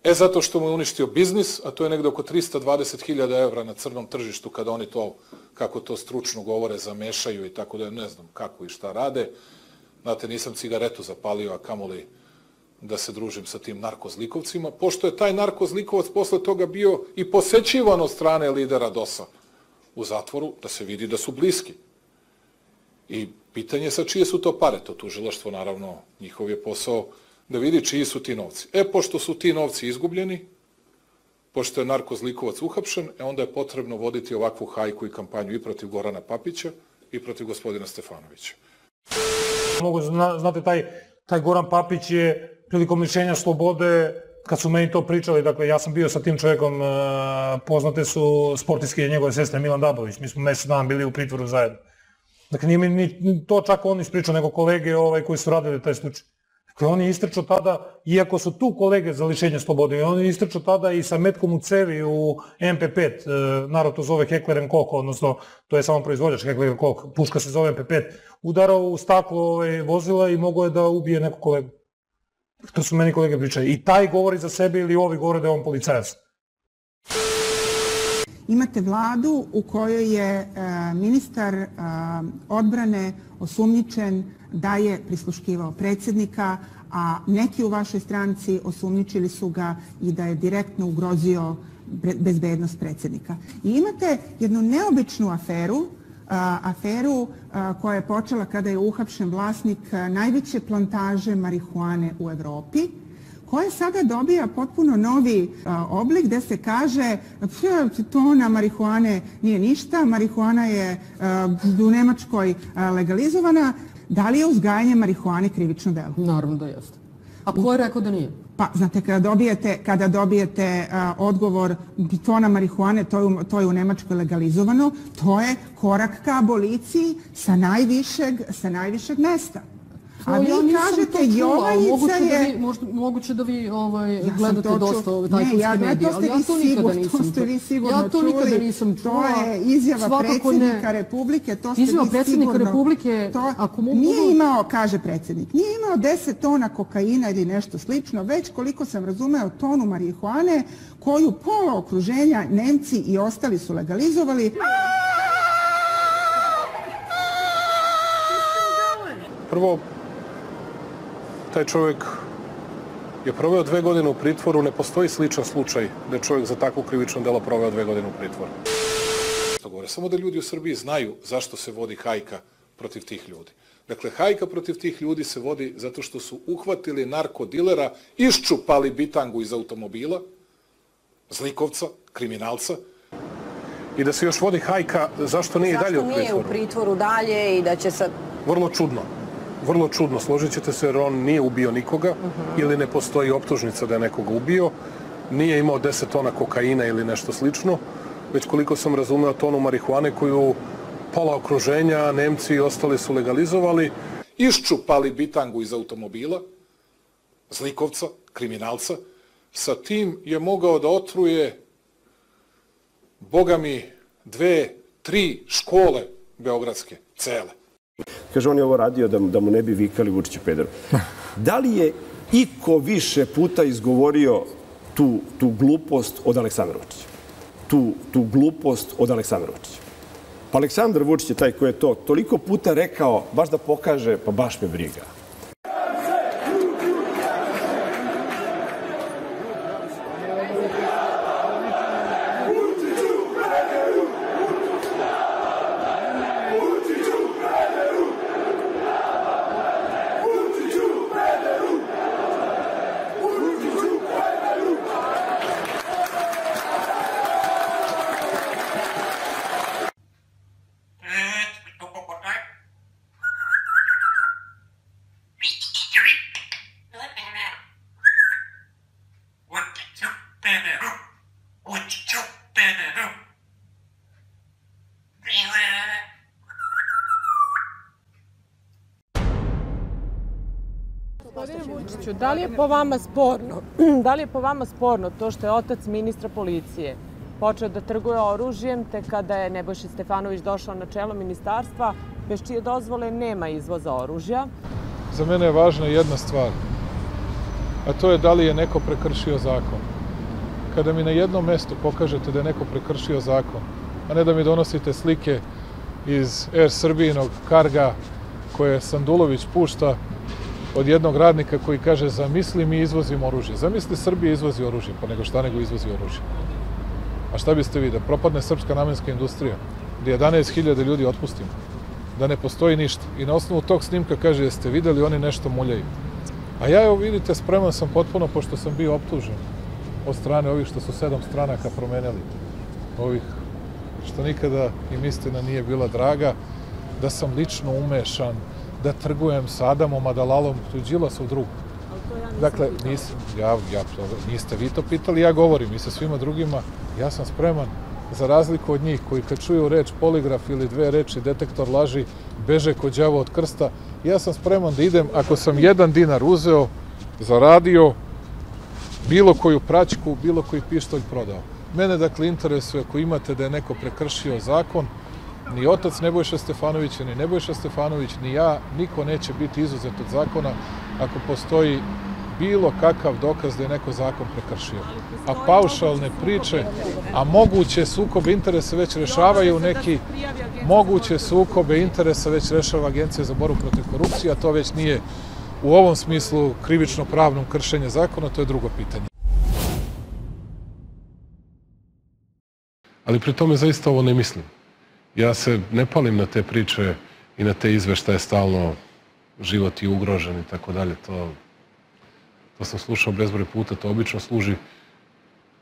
E zato što mu je uništio biznis, a to je negde oko 320.000 evra na crnom tržištu kada oni to, kako to stručno govore, zamešaju i tako da ne znam kako i šta rade. Znate, nisam cigaretu zapalio, a kamoli da se družim sa tim narkozlikovcima, pošto je taj narkozlikovac posle toga bio i posećivan od strane lidera DOS-a u zatvoru, da se vidi da su bliski. I pitanje sa čije su to pare, to tužilaštvo, naravno, njihov je posao da vidi čiji su ti novci. E, pošto su ti novci izgubljeni, pošto je narkozlikovac uhapšen, e onda je potrebno voditi ovakvu hajku i kampanju i protiv Gorana Papića i protiv gospodina Stefanovića. Mogu, zna, znate, taj, taj Goran Papić je prilikom lišenja slobode, kad su meni to pričali, dakle, ja sam bio sa tim čovjekom, e, poznate su sportijske njegove sestre Milan Dabović, mi smo mesec dan bili u pritvoru zajedno. Dakle, nije mi ni to čak on ispričao, nego kolege ovaj, koji su radili taj slučaj. Dakle, on je istrčao tada, iako su tu kolege za lišenje slobode, on je istrčao tada i sa metkom u cevi u MP5, e, narod to zove Heckler Koch, odnosno to je samo proizvođač Heckler Koch, puška se zove MP5, udarao u staklo ovaj, vozila i mogao je da ubije nekog kolegu. To su meni kolege pričali. I taj govori za sebe ili ovi govore da je on policajac. Imate vladu u kojoj je e, ministar e, odbrane osumnjičen da je prisluškivao predsjednika, a neki u vašoj stranci osumnjičili su ga i da je direktno ugrozio bezbednost predsjednika. I imate jednu neobičnu aferu, a, aferu koja je počela kada je uhapšen vlasnik najveće plantaže marihuane u Evropi, koja sada dobija potpuno novi a, oblik gde se kaže tona marihuane nije ništa, marihuana je a, u Nemačkoj a, legalizovana. Da li je uzgajanje marihuane krivično delo? Naravno da jeste. A ko je rekao da nije? Pa, znate, kada dobijete, kada dobijete a, odgovor tona marihuane, to je, to je u Nemačkoj legalizovano, to je korak ka aboliciji sa najvišeg, sa najvišeg mesta. A vi ja kažete to Jovanjica je... Da vi, možda, moguće da vi ovaj, Ja gledate to dosta ove tajkunske ne, to medije, ali ja to nikada nisam to ste vi sigurno Ja to nikada čuli. nisam To čula. je izjava predsjednika. Republike, to ste Izjava predsjednika Republike, to, ako mogu... Nije imao, kaže predsjednik, nije imao 10 tona kokaina ili nešto slično, već koliko sam razumeo tonu marihuane koju pola okruženja Nemci i ostali su legalizovali. Prvo, taj čovjek je proveo dve godine u pritvoru, ne postoji sličan slučaj da je čovjek za takvo krivično delo proveo dve godine u pritvoru. Samo da ljudi u Srbiji znaju zašto se vodi hajka protiv tih ljudi. Dakle, hajka protiv tih ljudi se vodi zato što su uhvatili narkodilera, iščupali bitangu iz automobila, zlikovca, kriminalca, i da se još vodi hajka, zašto nije i dalje u Zašto nije u pritvoru? pritvoru dalje i da će sad... Vrlo čudno. Vrlo čudno, složit ćete se, jer on nije ubio nikoga ili ne postoji optužnica da je nekoga ubio, nije imao 10 tona kokaina ili nešto slično, već koliko sam razumeo tonu marihuane koju pola okruženja, Nemci i ostali su legalizovali, iščupali bitangu iz automobila, zlikovca, kriminalca, sa tim je mogao da otruje, boga mi, dve, tri škole beogradske, cele. Kaže, on je ovo radio da, da mu ne bi vikali Vučiću pederu. Da li je iko više puta izgovorio tu, tu glupost od Aleksandra Vučića? Tu, tu glupost od Aleksandra Vučića? Pa Aleksandar Vučić je taj koji je to toliko puta rekao, baš da pokaže, pa baš me briga. Li je po vama sporno, da li je po vama sporno to što je otac ministra policije počeo da trguje oružjem te kada je Nebojša Stefanović došao na čelo ministarstva, bez čije dozvole nema izvoza oružja? Za mene je važna jedna stvar, a to je da li je neko prekršio zakon. Kada mi na jednom mestu pokažete da je neko prekršio zakon, a ne da mi donosite slike iz Air Srbijinog karga koje Sandulović pušta od jednog radnika koji kaže zamisli mi izvozimo oružje. Zamisli Srbija izvozi oružje, pa nego šta nego izvozi oružje. A šta biste vi, da propadne srpska namenska industrija, da 11.000 ljudi otpustimo, da ne postoji ništa. I na osnovu tog snimka kaže, jeste videli, oni nešto muljaju. A ja, evo vidite, spreman sam potpuno, pošto sam bio optužen od strane ovih što su sedam stranaka promenili. Ovih što nikada im istina nije bila draga, da sam lično umešan, da trgujem sa Adamom Adalalom, to je Đilasov drug. Dakle, nisam, ja, ja, niste vi to pitali, ja govorim i sa svima drugima, ja sam spreman za razliku od njih koji kad čuju reč poligraf ili dve reči detektor laži, beže kod đavo od krsta, ja sam spreman da idem, ako sam jedan dinar uzeo, zaradio, bilo koju praćku, bilo koji pištolj prodao. Mene, dakle, interesuje ako imate da je neko prekršio zakon, ni otac Nebojša Stefanovića, ni Nebojša Stefanović, ni ja, niko neće biti izuzet od zakona ako postoji bilo kakav dokaz da je neko zakon prekršio. A paušalne priče, a moguće sukobe interesa već rešavaju neki, moguće sukobe interesa već rešava Agencija za boru protiv korupcije, a to već nije u ovom smislu krivično pravnom kršenje zakona, to je drugo pitanje. Ali pri tome zaista ovo ne mislim. Ja se ne palim na te priče i na te izveštaje stalno život je ugrožen i tako dalje. To, to sam slušao bezbroj puta, to obično služi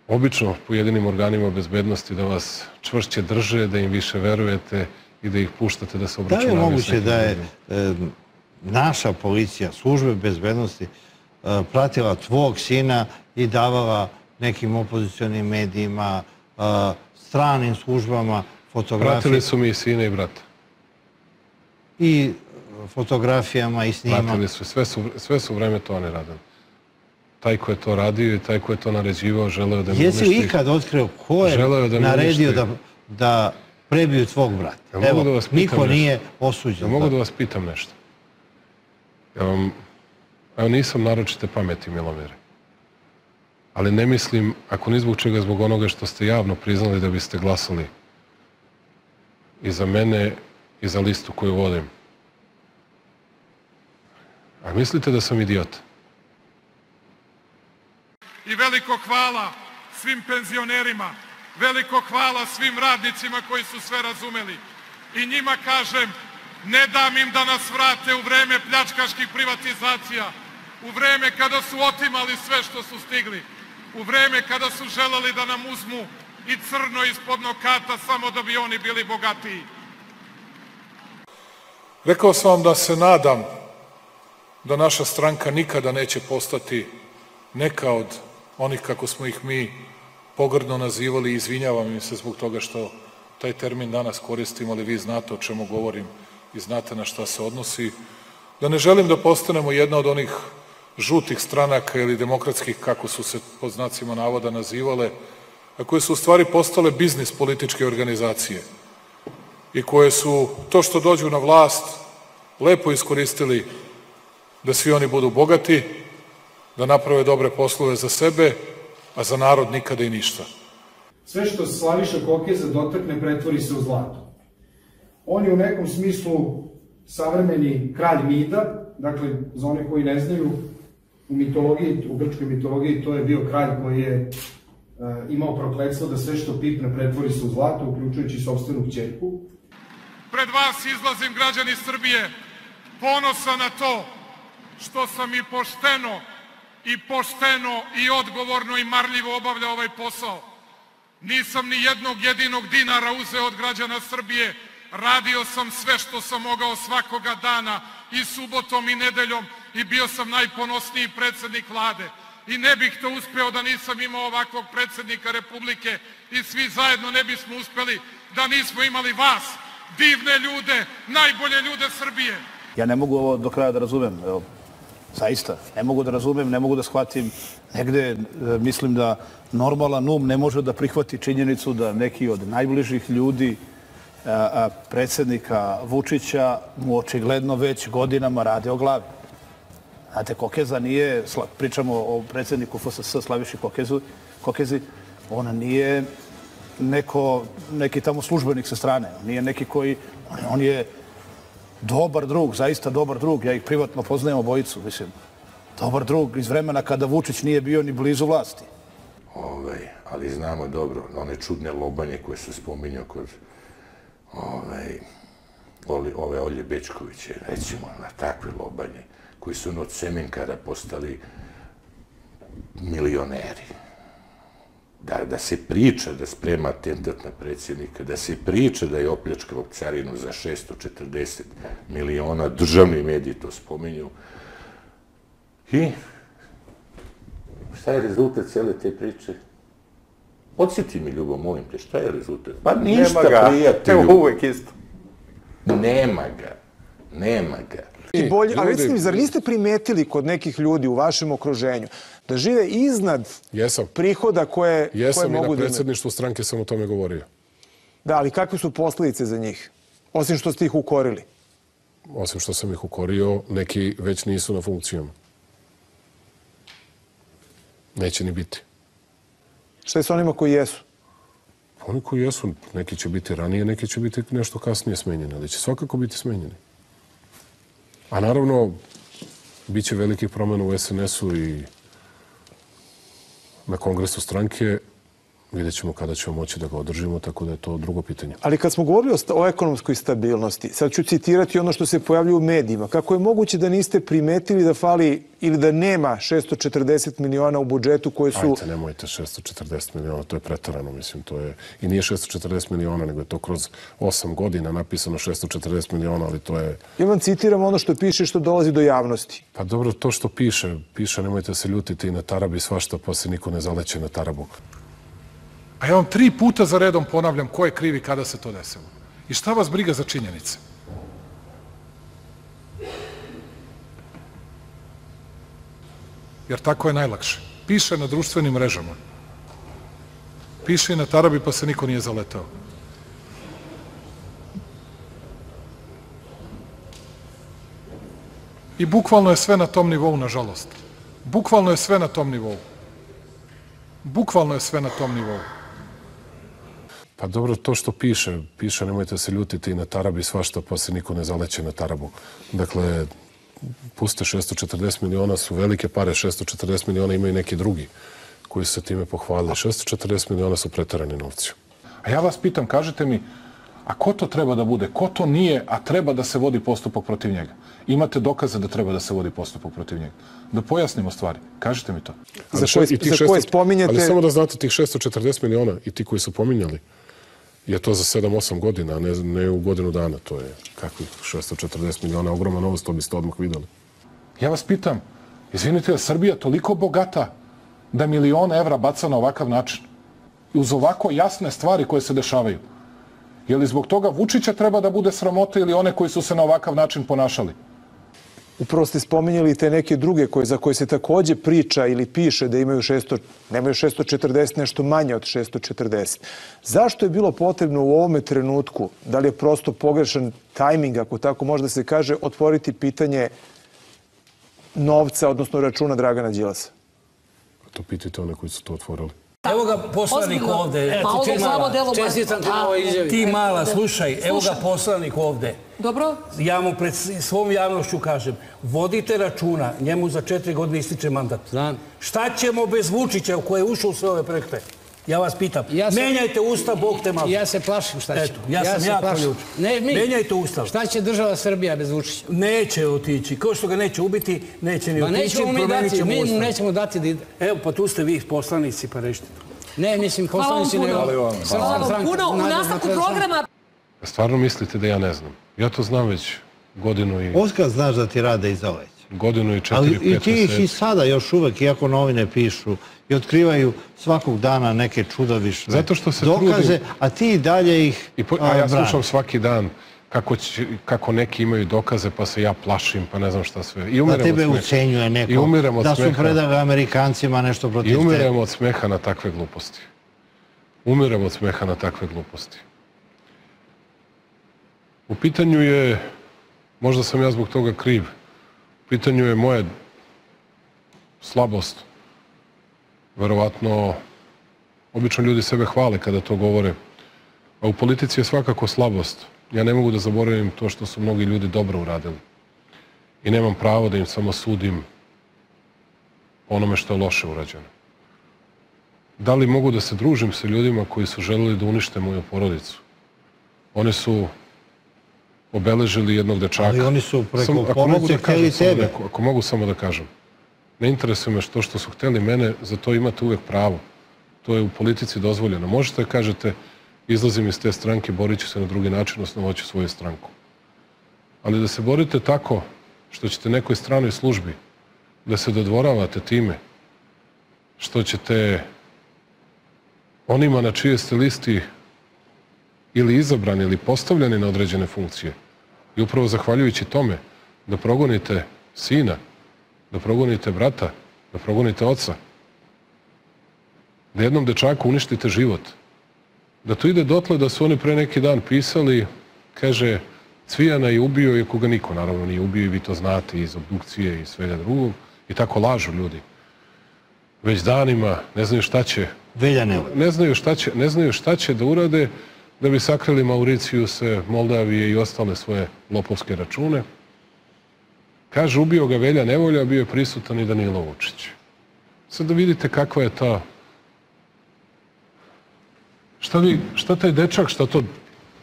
obično pojedinim organima bezbednosti da vas čvršće drže, da im više verujete i da ih puštate da se obračunavaju. Da li je moguće da je e, naša policija, službe bezbednosti, e, pratila tvog sina i davala nekim opozicionim medijima, e, stranim službama fotografije? Pratili su mi i sine i brata. I fotografijama i snima? Pratili su, sve su, sve su vreme to oni radili. Taj ko je to radio i taj ko je to naređivao želeo da mi Jesi li ikad otkrio ko je da naredio da, da prebiju tvog brata? Ja Evo, da niko nešto? nije osuđen. Ja mogu da vas pitam nešto? Ja vam, evo nisam naročite pameti, Milomire. Ali ne mislim, ako ni zbog čega, zbog onoga što ste javno priznali da biste glasali i za mene i za listu koju vodim. A mislite da sam idiot? I veliko hvala svim penzionerima, veliko hvala svim radnicima koji su sve razumeli. I njima kažem, ne dam im da nas vrate u vreme pljačkaških privatizacija, u vreme kada su otimali sve što su stigli, u vreme kada su želeli da nam uzmu i crno ispod nokata samo da bi oni bili bogatiji. Rekao sam vam da se nadam da naša stranka nikada neće postati neka od onih kako smo ih mi pogrdno nazivali i izvinjavam im se zbog toga što taj termin danas koristim, ali vi znate o čemu govorim i znate na šta se odnosi. Da ne želim da postanemo jedna od onih žutih stranaka ili demokratskih, kako su se pod znacima navoda nazivale, a koje su u stvari postale biznis političke organizacije i koje su to što dođu na vlast lepo iskoristili da svi oni budu bogati, da naprave dobre poslove za sebe, a za narod nikada i ništa. Sve što Slaviša Kokeza dotakne pretvori se u zlato. On je u nekom smislu savremeni kralj Mida, dakle, za one koji ne znaju, u mitologiji, u grčkoj mitologiji, to je bio kralj koji je imao prokletstvo da sve što pipne pretvori se u zlato, uključujući sobstvenu kćerku. Pred vas izlazim građani Srbije, ponosa na to što sam i pošteno i pošteno i odgovorno i marljivo obavljao ovaj posao. Nisam ni jednog jedinog dinara uzeo od građana Srbije, radio sam sve što sam mogao svakoga dana i subotom i nedeljom i bio sam najponosniji predsednik vlade. I ne bih to uspeo da nisam imao ovakvog predsednika Republike i svi zajedno ne bismo uspeli da nismo imali vas, divne ljude, najbolje ljude Srbije. Ja ne mogu ovo do kraja da razumem. Evo, Zaista. Ne mogu da razumem, ne mogu da shvatim. Negde e, mislim da normalan um ne može da prihvati činjenicu da neki od najbližih ljudi a, a, predsednika Vučića mu očigledno već godinama rade o glavi. Znate, Kokeza nije, pričamo o predsedniku FSS Slaviši Kokezu, Kokezi, ona nije neko, neki tamo službenik sa strane. Nije neki koji, on, on je dobar drug, zaista dobar drug. Ja ih privatno poznajem obojicu, mislim. Dobar drug iz vremena kada Vučić nije bio ni blizu vlasti. Ovaj, ali znamo dobro, one čudne lobanje koje se spominjao kod ovaj, ove Olje Bečkoviće, recimo, na takve lobanje, koji su od semenkara postali milioneri. Da, da se priča da sprema atentat na predsjednika, da se priča da je opljačkao carinu za 640 miliona, državni mediji to spominju. I šta je rezultat cijele te priče? Podsjeti mi, Ljubo, molim te, šta je rezultat? Pa ništa, Nema ga. prijatelju. Evo uvek isto. Nema ga. Nema ga. I bolje, a recite mi, zar niste primetili kod nekih ljudi u vašem okruženju da žive iznad Jesam. prihoda koje, koje Jesam i na mogu da imaju? predsjedništvu stranke sam o tome govorio. Da, ali kakve su posledice za njih? Osim što ste ih ukorili. Osim što sam ih ukorio, neki već nisu na funkcijama. Neće ni biti. Šta je sa onima koji jesu? Oni koji jesu, neki će biti ranije, neki će biti nešto kasnije smenjeni, ali će svakako biti smenjeni. A naravno, bit će velikih promjena u SNS-u i na kongresu stranke. Vidjet ćemo kada ćemo moći da ga održimo, tako da je to drugo pitanje. Ali kad smo govorili o, o ekonomskoj stabilnosti, sad ću citirati ono što se pojavljuje u medijima. Kako je moguće da niste primetili da fali ili da nema 640 miliona u budžetu koje su... Ajte, nemojte 640 miliona, to je pretarano, mislim, to je... I nije 640 miliona, nego je to kroz 8 godina napisano 640 miliona, ali to je... Ja vam citiram ono što piše što dolazi do javnosti. Pa dobro, to što piše, piše, nemojte se ljutiti i na tarabi svašta, pa se niko ne zaleće na tarabu. A ja vam tri puta za redom ponavljam ko je krivi kada se to desilo. I šta vas briga za činjenice? Jer tako je najlakše. Piše na društvenim mrežama. Piše i na tarabi pa se niko nije zaletao. I bukvalno je sve na tom nivou, nažalost. Bukvalno je sve na tom nivou. Bukvalno je sve na tom nivou. Pa dobro, to što piše, piše, nemojte se ljutiti i na tarabi svašta, pa se niko ne zaleće na tarabu. Dakle, puste 640 miliona su velike pare, 640 miliona imaju neki drugi koji su se time pohvalili. 640 miliona su pretarani novci. A ja vas pitam, kažete mi, a ko to treba da bude? Ko to nije, a treba da se vodi postupak protiv njega? Imate dokaze da treba da se vodi postupak protiv njega? Da pojasnimo stvari. Kažite mi to. Za koje- za koje 600 spominjete- Ali samo da znate, tih 640 miliona i ti koji su pominjali, je to za 7-8 godina, ne, ne u godinu dana. To je kakvih 640 miliona, ogromna novost, to biste odmah videli. Ja vas pitam, izvinite, je Srbija toliko bogata da miliona evra baca na ovakav način? Uz ovako jasne stvari koje se dešavaju. Je li zbog toga Vučića treba da bude sramota ili one koji su se na ovakav način ponašali? Upravo ste spominjali te neke druge koje, za koje se takođe priča ili piše da imaju 600, nemaju 640, nešto manje od 640. Zašto je bilo potrebno u ovome trenutku, da li je prosto pogrešan tajming, ako tako može da se kaže, otvoriti pitanje novca, odnosno računa Dragana Đilasa? To pitajte one koji su to otvorili. Evo ga poslanik Ozbiljno. ovde. Pa ovo delo čestitam ti na ovoj izjavi. Ti mala, slušaj, evo ga poslanik ovde. Dobro? Ja mu pred svom javnošću kažem, vodite računa, njemu za četiri godine ističe mandat. Znam. Šta ćemo bez Vučića koji je ušao u sve ove projekte? Ja vas pitam, Ja se- menjajte ustav, Bog te malo. Ja se plašim šta će. Eto, ja, sam se jako ljuč. Ne, mi. Menjajte ustav. Šta će država Srbija bez Vučića? Neće otići. Kao što ga neće ubiti, neće ni Ma otići. nećemo mi dati, ćemo mi mu ustav. nećemo dati da ide. Evo, pa tu ste vi poslanici, pa rešite to. Ne, mislim, Hvala vam poslanici puno. Hvala vam puno. U nastavku programa Stvarno mislite da ja ne znam? Ja to znam već godinu i... Oskar znaš da ti rade iza leća. Godinu i četiri, Ali i ti ih i sada još uvek, iako novine pišu i otkrivaju svakog dana neke čudovišne Zato što se dokaze, trudim. a ti i dalje ih I po, a ja slušam svaki dan kako, će, kako neki imaju dokaze, pa se ja plašim, pa ne znam šta sve. I Da tebe ucenjuje neko, I od da su predali Amerikancima nešto protiv I tebe. umirem od smeha na takve gluposti. Umirem od smeha na takve gluposti. U pitanju je, možda sam ja zbog toga kriv, pitanju je moja slabost. Verovatno, obično ljudi sebe hvale kada to govore, a u politici je svakako slabost. Ja ne mogu da zaboravim to što su mnogi ljudi dobro uradili. I nemam pravo da im samo sudim onome što je loše urađeno. Da li mogu da se družim sa ljudima koji su želeli da unište moju porodicu? Oni su obeležili jednog dečaka. Ali oni su preko porodice da hteli tebe. neko- ako mogu samo da kažem. Ne interesuje me što što su hteli mene, za to imate uvek pravo. To je u politici dozvoljeno. Možete da kažete, izlazim iz te stranke, borit ću se na drugi način, osnovaću svoju stranku. Ali da se borite tako što ćete nekoj stranoj službi da se dodvoravate time što ćete onima na čije ste listi ili izabrani ili postavljeni na određene funkcije i upravo zahvaljujući tome da progonite sina, da progonite brata, da progonite oca, da jednom dečaku uništite život, da to ide dotle da su oni pre neki dan pisali, kaže, Cvijana je ubio, iako ga niko naravno nije ubio i vi to znate iz obdukcije i svega drugog, i tako lažu ljudi. Već danima ne znaju šta će Velja ne ne znaju šta će, ne znaju šta će da urade da bi sakrili Mauricijuse, Moldavije i ostale svoje lopovske račune. Kaže, ubio ga Velja Nevolja, bio je prisutan i Danilo Vučić. Sad da vidite kakva je ta... Šta, vi, šta taj dečak, šta to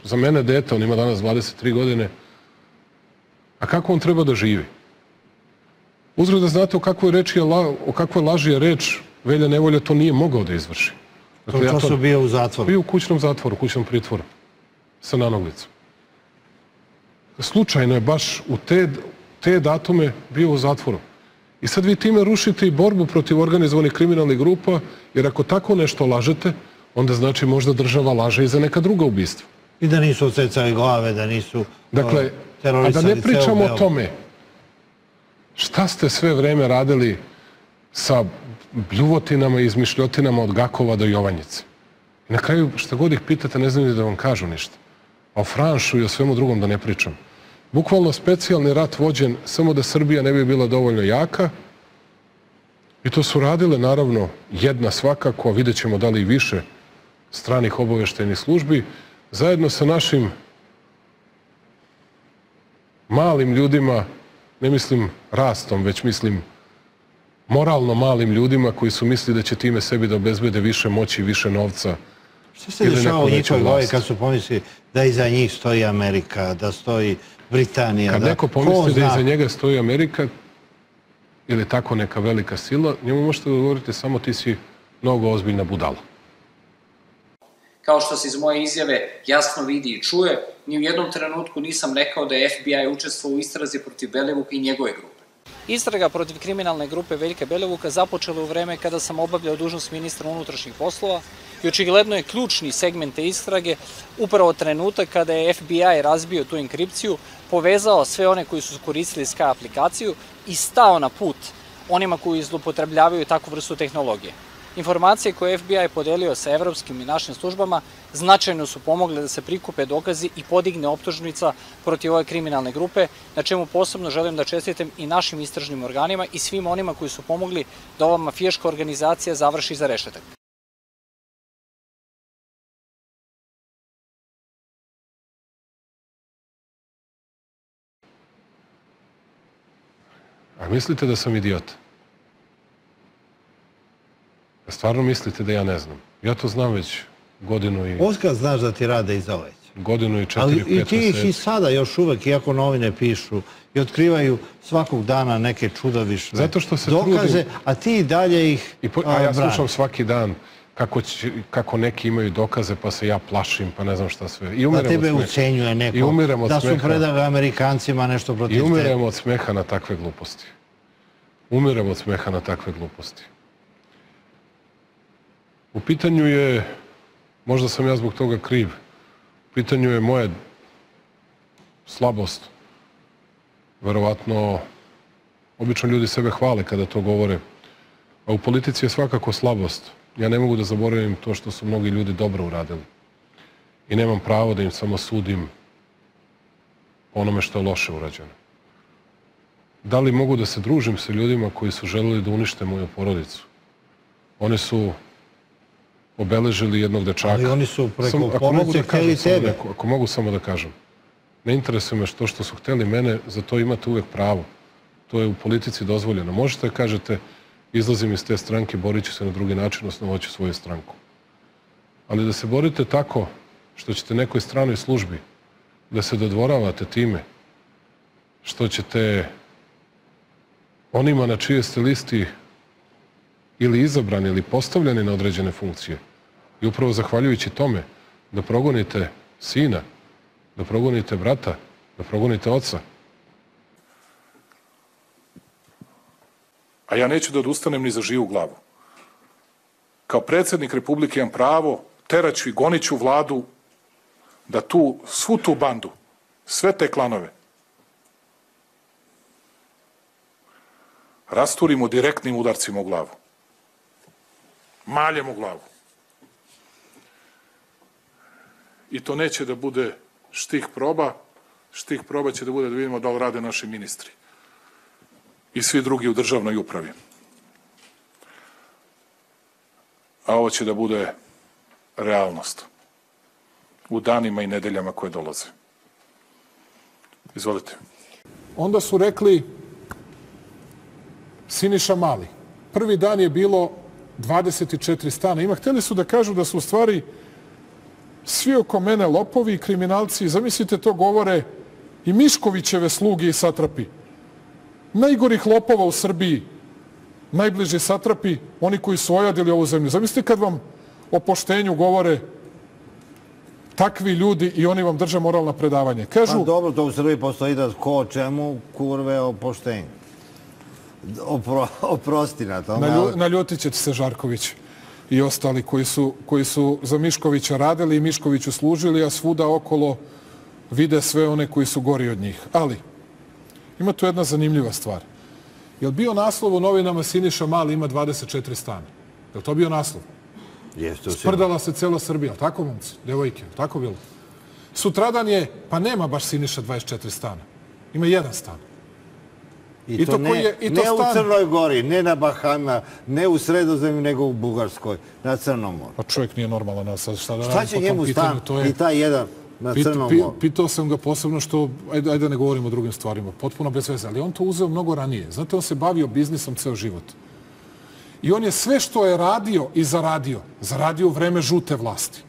za mene dete, on ima danas 23 godine, a kako on treba da živi? Uzgled da znate o kakvoj, reči je la, o kakvoj laži je reč, Velja Nevolja to nije mogao da izvrši. U tom času bio u zatvoru. Bio u kućnom zatvoru, kućnom pritvoru. Sa nanoglicom. Slučajno je baš u te, te datume bio u zatvoru. I sad vi time rušite i borbu protiv organizovanih kriminalnih grupa, jer ako tako nešto lažete, onda znači možda država laže i za neka druga ubistva. I da nisu ocecali glave, da nisu Dakle, a da ne pričamo o tome šta ste sve vreme radili sa bljuvotinama i izmišljotinama od Gakova do Jovanjice. I na kraju, šta god ih pitate, ne ni da vam kažu ništa. O Franšu i o svemu drugom da ne pričam. Bukvalno specijalni rat vođen samo da Srbija ne bi bila dovoljno jaka i to su radile, naravno, jedna svakako, a vidjet ćemo da li i više stranih obaveštajnih službi, zajedno sa našim malim ljudima, ne mislim rastom, već mislim moralno malim ljudima koji su mislili da će time sebi da obezbede više moći, više novca. Šta se dešava u veću njihovoj glavi kad su pomislili da iza njih stoji Amerika, da stoji Britanija? Kad da, neko ko pomisli da iza njega stoji Amerika ili tako neka velika sila, njemu možete da govorite samo ti si mnogo ozbiljna budala. Kao što se iz moje izjave jasno vidi i čuje, ni u jednom trenutku nisam rekao da je FBI učestvovao u istrazi protiv Belivuka i njegove grupe. Istraga protiv kriminalne grupe Veljka Belevuka započela u vreme kada sam obavljao dužnost ministra unutrašnjih poslova i očigledno je ključni segment te istrage upravo trenutak kada je FBI razbio tu enkripciju, povezao sve one koji su koristili Sky aplikaciju i stao na put onima koji zlupotrebljavaju takvu vrstu tehnologije. Informacije koje je FBI podelio sa evropskim i našim službama značajno su pomogle da se prikupe dokazi i podigne optužnica protiv ove kriminalne grupe, na čemu posebno želim da čestitem i našim istražnim organima i svim onima koji su pomogli da ova mafijaška organizacija završi za rešetak. A mislite da sam idiot? Stvarno mislite da ja ne znam? Ja to znam već godinu i, Oskar znaš da ti rade iza leća. godinu i četiri, Ali i pet ti ih i meseci. sada još uvek, iako novine pišu i otkrivaju svakog dana neke čudovišne Zato što se dokaze, trudim. a ti i dalje ih I po, a ja slušam svaki dan kako, će, kako neki imaju dokaze, pa se ja plašim, pa ne znam šta sve. I Da tebe ucenjuje neko, I od da su predali Amerikancima nešto protiv I umirem od smeha na takve gluposti. Umirem od smeha na takve gluposti. U pitanju je, možda sam ja zbog toga kriv, u pitanju je moja slabost. Verovatno, obično ljudi sebe hvale kada to govore. A u politici je svakako slabost. Ja ne mogu da zaboravim to što su mnogi ljudi dobro uradili. I nemam pravo da im samo sudim onome što je loše urađeno. Da li mogu da se družim sa ljudima koji su želeli da unište moju porodicu? Oni su obeležili jednog dečaka. Ali oni su preko porodice da hteli tebe. neko- ako mogu samo da kažem. Ne interesuje me što što su hteli mene, za to imate uvek pravo. To je u politici dozvoljeno. Možete da kažete, izlazim iz te stranke, borit ću se na drugi način, osnovaću svoju stranku. Ali da se borite tako što ćete nekoj stranoj službi da se dodvoravate time, što ćete onima na čije ste listi ili izabrani ili postavljeni na određene funkcije i upravo zahvaljujući tome da progonite sina, da progonite brata, da progonite oca, a ja neću da odustanem ni za živu glavu. Kao predsednik Republike imam pravo, teraću i goniću vladu da tu, svu tu bandu, sve te klanove, rasturimo direktnim udarcima u glavu. Maljem u glavu. I to neće da bude štih proba, štih proba će da bude da vidimo da li rade naši ministri i svi drugi u državnoj upravi. A ovo će da bude realnost u danima i nedeljama koje dolaze. Izvolite. Onda su rekli Siniša Mali. Prvi dan je bilo 24 stana. Ima, hteli su da kažu da su u stvari svi oko mene lopovi i kriminalci. Zamislite, to govore i Miškovićeve sluge i satrapi. Najgorih lopova u Srbiji, najbliži satrapi, oni koji su ojadili ovu zemlju. Zamislite kad vam o poštenju govore takvi ljudi i oni vam drže moralna predavanja. Kažu, Pa dobro, to u Srbiji postoji da ko čemu kurve o poštenju. Opro, oprosti na tome. Nalju, ali- naljutit ćete se Žarković i ostali koji su, koji su za Miškovića radili i Miškoviću služili, a svuda okolo vide sve one koji su gori od njih. Ali, ima tu jedna zanimljiva stvar. Je li bio naslov u novinama Siniša Mali ima 24 stana? Je li to bio naslov? Jeste Sprdala se cela Srbija, tako momci, devojke, tako bilo? Sutradan je, pa nema baš Siniša 24 stana. Ima jedan stan. I, I to, to ne, koji je- i to ne u stan- Crnoj Gori, ne na Bahama, ne u Sredozemlju, nego u Bugarskoj, na Crnom moru. Pa čovjek nije normalan, a sad šta da Šta će njemu stan je- i taj jedan na Pit- Crnom moru? Pitao sam ga posebno što, ajde, ajde ne govorimo o drugim stvarima, potpuno bez veze, ali on to uzeo mnogo ranije. Znate, on se bavio biznisom ceo život. I on je sve što je radio i zaradio, zaradio u vreme žute vlasti.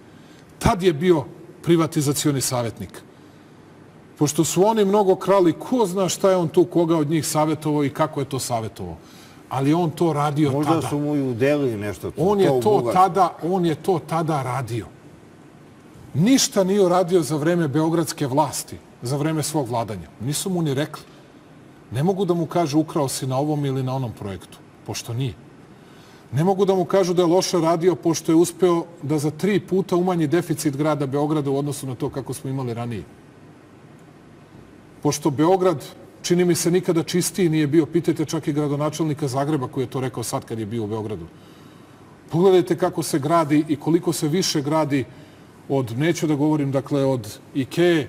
Tad je bio privatizacioni savjetnik. Pošto su oni mnogo krali, ko zna šta je on tu, koga od njih savjetovao i kako je to savjetovao. Ali on to radio Možda tada. su mu i udelili nešto. On u je to tada, on je to tada radio. Ništa nije uradio za vreme beogradske vlasti, za vreme svog vladanja. Nisu mu ni rekli. Ne mogu da mu kažu ukrao si na ovom ili na onom projektu, pošto nije. Ne mogu da mu kažu da je loše radio, pošto je uspeo da za tri puta umanji deficit grada Beograda u odnosu na to kako smo imali ranije. Pošto Beograd, čini mi se, nikada čistiji nije bio, pitajte čak i gradonačelnika Zagreba koji je to rekao sad kad je bio u Beogradu. Pogledajte kako se gradi i koliko se više gradi od, neću da govorim, dakle, od Ike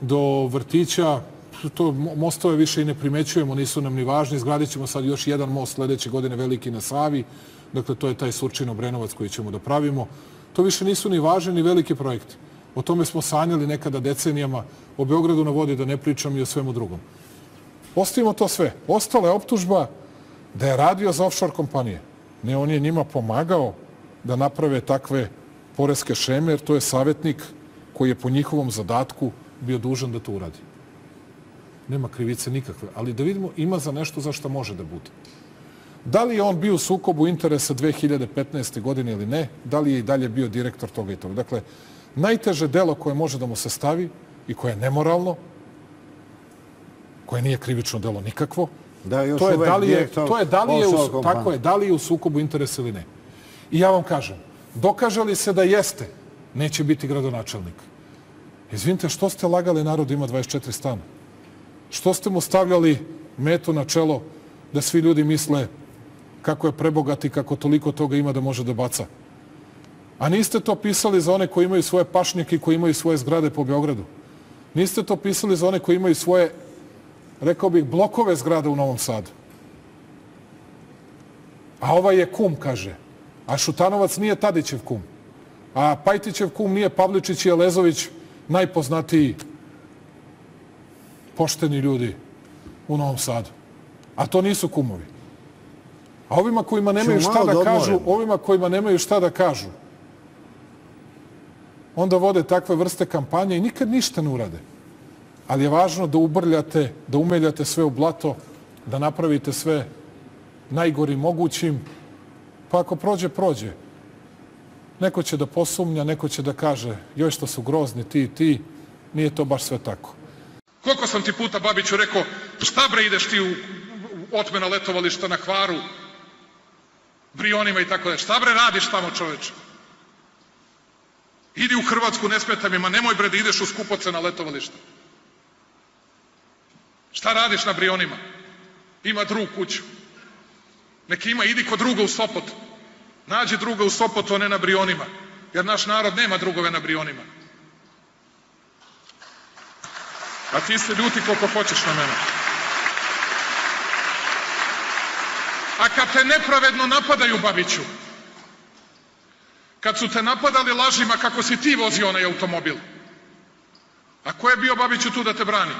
do vrtića, to mo- mostove više i ne primećujemo, nisu nam ni važni. Izgradit ćemo sad još jedan most sledeće godine veliki na Savi. Dakle, to je taj Surčino Brenovac koji ćemo da pravimo. To više nisu ni važni ni veliki projekti. O tome smo sanjali nekada decenijama. O Beogradu na vodi da ne pričam i o svemu drugom. Ostavimo to sve. Ostala je optužba da je radio za offshore kompanije. Ne, on je njima pomagao da naprave takve poreske šeme, jer to je savjetnik koji je po njihovom zadatku bio dužan da to uradi. Nema krivice nikakve, ali da vidimo ima za nešto za što može da bude. Da li je on bio u sukobu interesa 2015. godine ili ne, da li je i dalje bio direktor toga i toga. Dakle, najteže delo koje može da mu se stavi i koje je nemoralno, koje nije krivično delo nikakvo, Da, još to je da li je, to je da li je, u, tako je, da li je u sukobu interesa ili ne. I ja vam kažem, dokaže li se da jeste, neće biti gradonačelnik. Izvinite, što ste lagali narod ima 24 stana? Što ste mu stavljali metu na čelo da svi ljudi misle kako je prebogat i kako toliko toga ima da može da baca? A niste to pisali za one koji imaju svoje pašnjake i koji imaju svoje zgrade po Beogradu? Niste to pisali za one koji imaju svoje, rekao bih, blokove zgrada u Novom Sadu? A ovaj je kum, kaže. A Šutanovac nije Tadićev kum. A Pajtićev kum nije Pavličić i Elezović, najpoznatiji pošteni ljudi u Novom Sadu. A to nisu kumovi. A ovima kojima nemaju šta da da kažu, ovima kojima nemaju šta da kažu, onda vode takve vrste kampanje i nikad ništa ne urade. Ali je važno da ubrljate, da umeljate sve u blato, da napravite sve najgorim mogućim, pa ako prođe, prođe. Neko će da posumnja, neko će da kaže joj što su grozni ti i ti, nije to baš sve tako. Koliko sam ti puta, Babiću, rekao, šta bre ideš ti u, otmena letovališta na Hvaru, Brionima i tako da. Šta bre radiš tamo, čoveče? Idi u Hrvatsku, ne smeta mi, ma nemoj bre da ideš u skupoce na letovališta. Šta radiš na Brionima? Ima drug kuću. Neki ima, idi kod druga u Sopot. Nađi druga u Sopotu, a ne na Brionima. Jer naš narod nema drugove na Brionima. A ti se ljuti koliko hoćeš na mene. A kad te nepravedno napadaju, Babiću, kad su te napadali lažima kako si ti vozio onaj automobil, a ko je bio, Babiću, tu da te brani?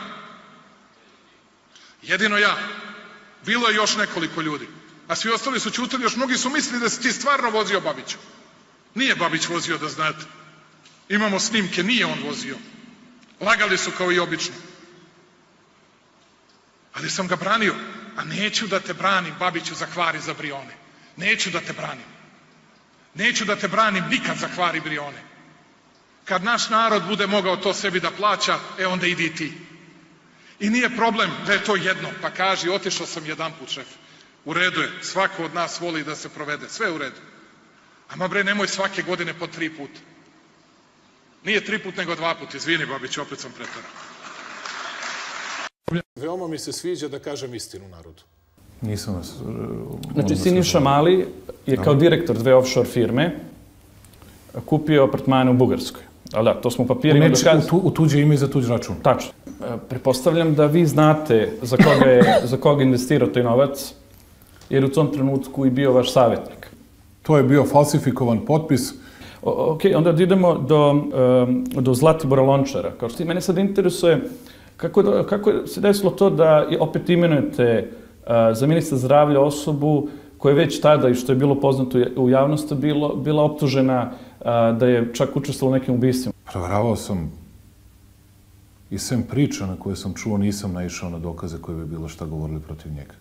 Jedino ja. Bilo je još nekoliko ljudi. A svi ostali su čutili, još mnogi su mislili da si ti stvarno vozio Babiću. Nije Babić vozio, da znate. Imamo snimke, nije on vozio. Lagali su kao i obično. Ali sam ga branio. A neću da te branim, Babiću, za hvari za Brione. Neću da te branim. Neću da te branim nikad za hvari Brione. Kad naš narod bude mogao to sebi da plaća, e onda idi ti. I nije problem da je to jedno, pa kaži, otišao sam jedan put, šef. U redu je, svako od nas voli da se provede, sve u redu. Ama bre, nemoj svake godine po tri puta. Nije tri put, nego dva put, izvini, Babić, opet sam pretarao. Veoma mi se sviđa da kažem istinu narodu. Nisam vas... Znači, Siniša Mali je kao direktor dve offshore firme kupio apartmane u Bugarskoj. Ali da, to smo u U, papirima u, dokazali. tu, u tuđe ime i za tuđ račun. Tačno. E, Pretpostavljam da vi znate za koga je za koga investirao taj novac, jer u tom trenutku i bio vaš savjetnik. To je bio falsifikovan potpis. O, ok, onda da idemo do, um, do Zlatibora Lončara. Kao što ti mene sad interesuje, kako, da, kako se desilo to da opet imenujete uh, za ministra zdravlja osobu koja je već tada, i što je bilo poznato u javnosti, bilo, bila optužena uh, da je čak učestvovala u nekim ubistvima. Proveravao sam i sem priča na koje sam čuo, nisam naišao na dokaze koje bi bilo šta govorili protiv njega.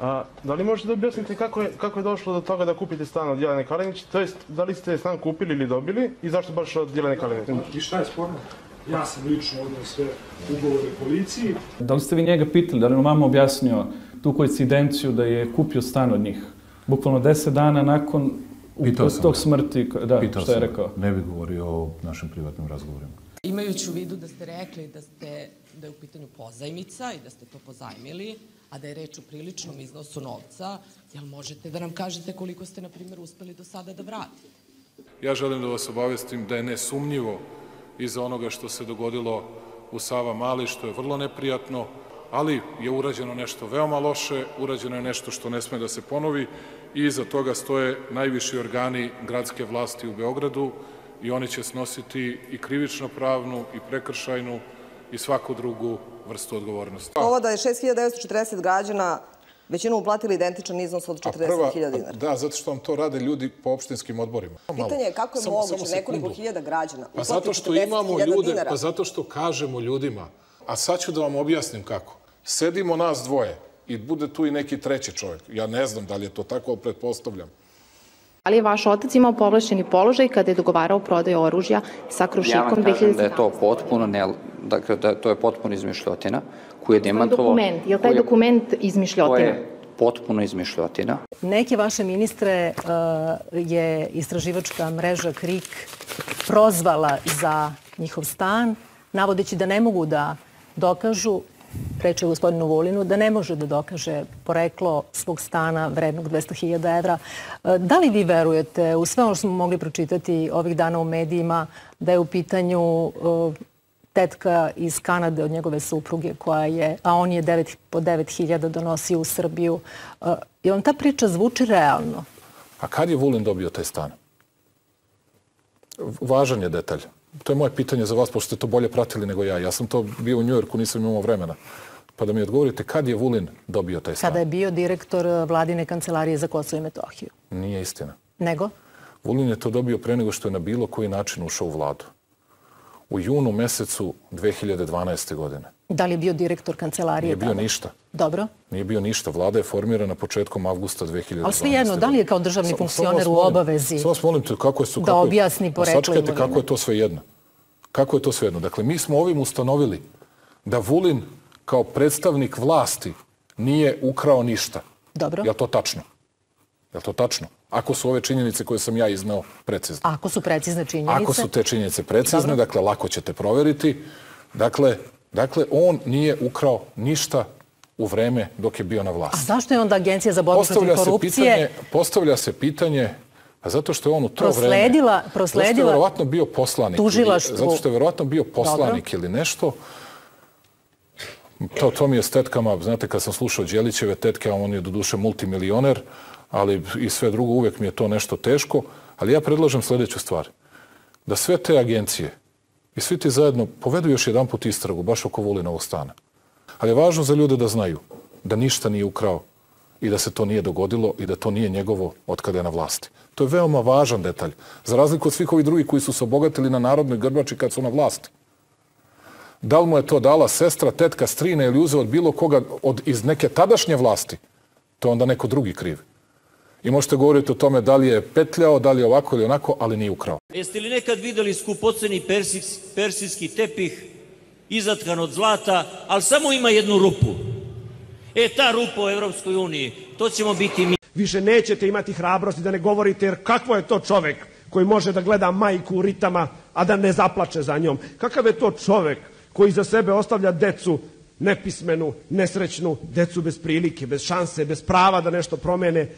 A, da li možete da objasnite kako je, kako je došlo do toga da kupite stan od Jelene Kalinić? To jest, da li ste stan kupili ili dobili i zašto baš od Jelene Kalinić? I šta je sporno? Ja sam lično odnio sve ugovore policiji. Da li ste vi njega pitali, da li mu mama objasnio tu koincidenciju da je kupio stan od njih? Bukvalno deset dana nakon Pitao sam tog smrti, da, Pitao što je rekao? Ne bih govorio o našim privatnim razgovorima. Imajući u vidu da ste rekli da, ste, da je u pitanju pozajmica i da ste to pozajmili, a da je reč o priličnom iznosu novca, jel možete da nam kažete koliko ste, na primjer, uspeli do sada da vratite? Ja želim da vas obavestim da je nesumnjivo iza onoga što se dogodilo u Sava Mali, što je vrlo neprijatno, ali je urađeno nešto veoma loše, urađeno je nešto što ne sme da se ponovi i iza toga stoje najviši organi gradske vlasti u Beogradu i oni će snositi i krivično pravnu i prekršajnu i svaku drugu vrstu odgovornosti. Ovo da je 6940 građana većinom uplatili identičan iznos od A prva, 40.000 dinara. da, zato što vam to rade ljudi po opštinskim odborima. Pitanje je kako je Samo- moguće samo nekoliko hiljada građana Pa uplati zato što 40.000 imamo ljude, dinara. pa zato što kažemo ljudima, a sad ću da vam objasnim kako. Sedimo nas dvoje i bude tu i neki treći čovjek. Ja ne znam da li je to tako, ali pretpostavljam. Ali je vaš otac imao povlašćeni položaj kada je dogovarao prodaju oružja sa Ja Krušikom vam kažem 2017. da je to potpuno, ne, dakle, da to je potpuno izmišljotina koju je demantovao... Dokument, je li taj je- dokument To izmišljotina? je potpuno izmišljotina. Neke vaše ministre uh, je istraživačka mreža KRIK prozvala za njihov stan, navodeći da ne mogu da dokažu preče gospodinu Vulinu, da ne može da dokaže poreklo svog stana vrednog 200.000 evra. E, Da li vi verujete u sve ono što smo mogli pročitati ovih dana u medijima da je u pitanju e, tetka iz Kanade od njegove supruge koja je, a on je 9, po 9.000 donosio u Srbiju. E, I on ta priča zvuči realno. A kad je Vulin dobio taj stan? Važan je detalj. To je moje pitanje za vas, pošto ste to bolje pratili nego ja. Ja sam to bio u Njujorku, nisam imao vremena. Pa da mi odgovorite, kad je Vulin dobio taj stan? Kada je bio direktor e, vladine kancelarije za Kosovo i Metohiju. Nije istina. Nego? Vulin je to dobio pre nego što je na bilo koji način ušao u vladu. U junu mesecu 2012. godine. Da li je bio direktor kancelarije? Nije bio ništa. Dobro. Nije bio ništa. Vlada je formirana početkom avgusta 2012. Ali svejedno, da li je kao državni funkcioner u obavezi Samo vas molim te, kako je su... da kako objasni Ma poreklo Sačekajte kako je to sve jedno. Kako je to sve jedno? Dakle, mi smo ovim ustanovili da Vulin kao predstavnik vlasti nije ukrao ništa. Dobro. Je li to tačno? Je li to tačno? Ako su ove činjenice koje sam ja iznao precizne. Ako su precizne činjenice. Ako su te činjenice precizne, Dobro. dakle, lako ćete proveriti. Dakle, dakle, on nije ukrao ništa u vreme dok je bio na A vlasti. zašto je onda Agencija za borbu protiv Postavlja se korupcije pitanje, postavlja se pitanje a zato što je on u to Prosledila- vreme... Zato što je prosledila verovatno bio poslanik. tužilaštvu- Ili, zato što je verovatno bio poslanik ili nešto. To, to mi je s tetkama, znate, kad sam slušao Đelićeve tetke, a on je doduše multimilioner, ali i sve drugo uvek mi je to nešto teško, ali ja predlažem sledeću stvar. Da sve te agencije i svi ti zajedno povedu još jedan put istragu, baš oko Vulinovog stana. Ali je važno za ljude da znaju da ništa nije ukrao i da se to nije dogodilo i da to nije njegovo od kada je na vlasti. To je veoma važan detalj. Za razliku od svih ovih drugih koji su se obogatili na narodnoj grbači kad su na vlasti. Da li mu je to dala sestra, tetka, strina ili uzeo od bilo koga od, iz neke tadašnje vlasti, to je onda neko drugi kriv. I možete govoriti o tome da li je petljao, da li je ovako ili onako, ali nije ukrao. Jeste li nekad videli skupoceni persis, persijski tepih izatkan od zlata, ali samo ima jednu rupu? E, ta rupa u Evropskoj uniji, to ćemo biti mi. Više nećete imati hrabrosti da ne govorite, jer kakvo je to čovek koji može da gleda majku u ritama, a da ne zaplače za njom? Kakav je to čovek koji za sebe ostavlja decu nepismenu, nesrećnu, decu bez prilike, bez šanse, bez prava da nešto promene?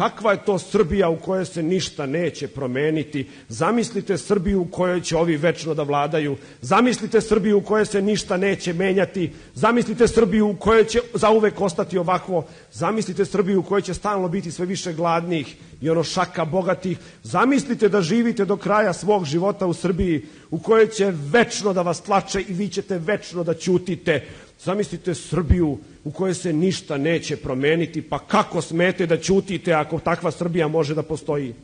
Kakva je to Srbija u kojoj se ništa neće promeniti? Zamislite Srbiju u kojoj će ovi večno da vladaju. Zamislite Srbiju u kojoj se ništa neće menjati. Zamislite Srbiju u kojoj će zauvek ostati ovakvo. Zamislite Srbiju u kojoj će stalno biti sve više gladnih i ono šaka bogatih. Zamislite da živite do kraja svog života u Srbiji u kojoj će večno da vas tlače i vi ćete večno da ćutite. Zamislite Srbiju u kojoj se ništa neće promeniti, pa kako smete da ćutite ako takva Srbija može da postoji?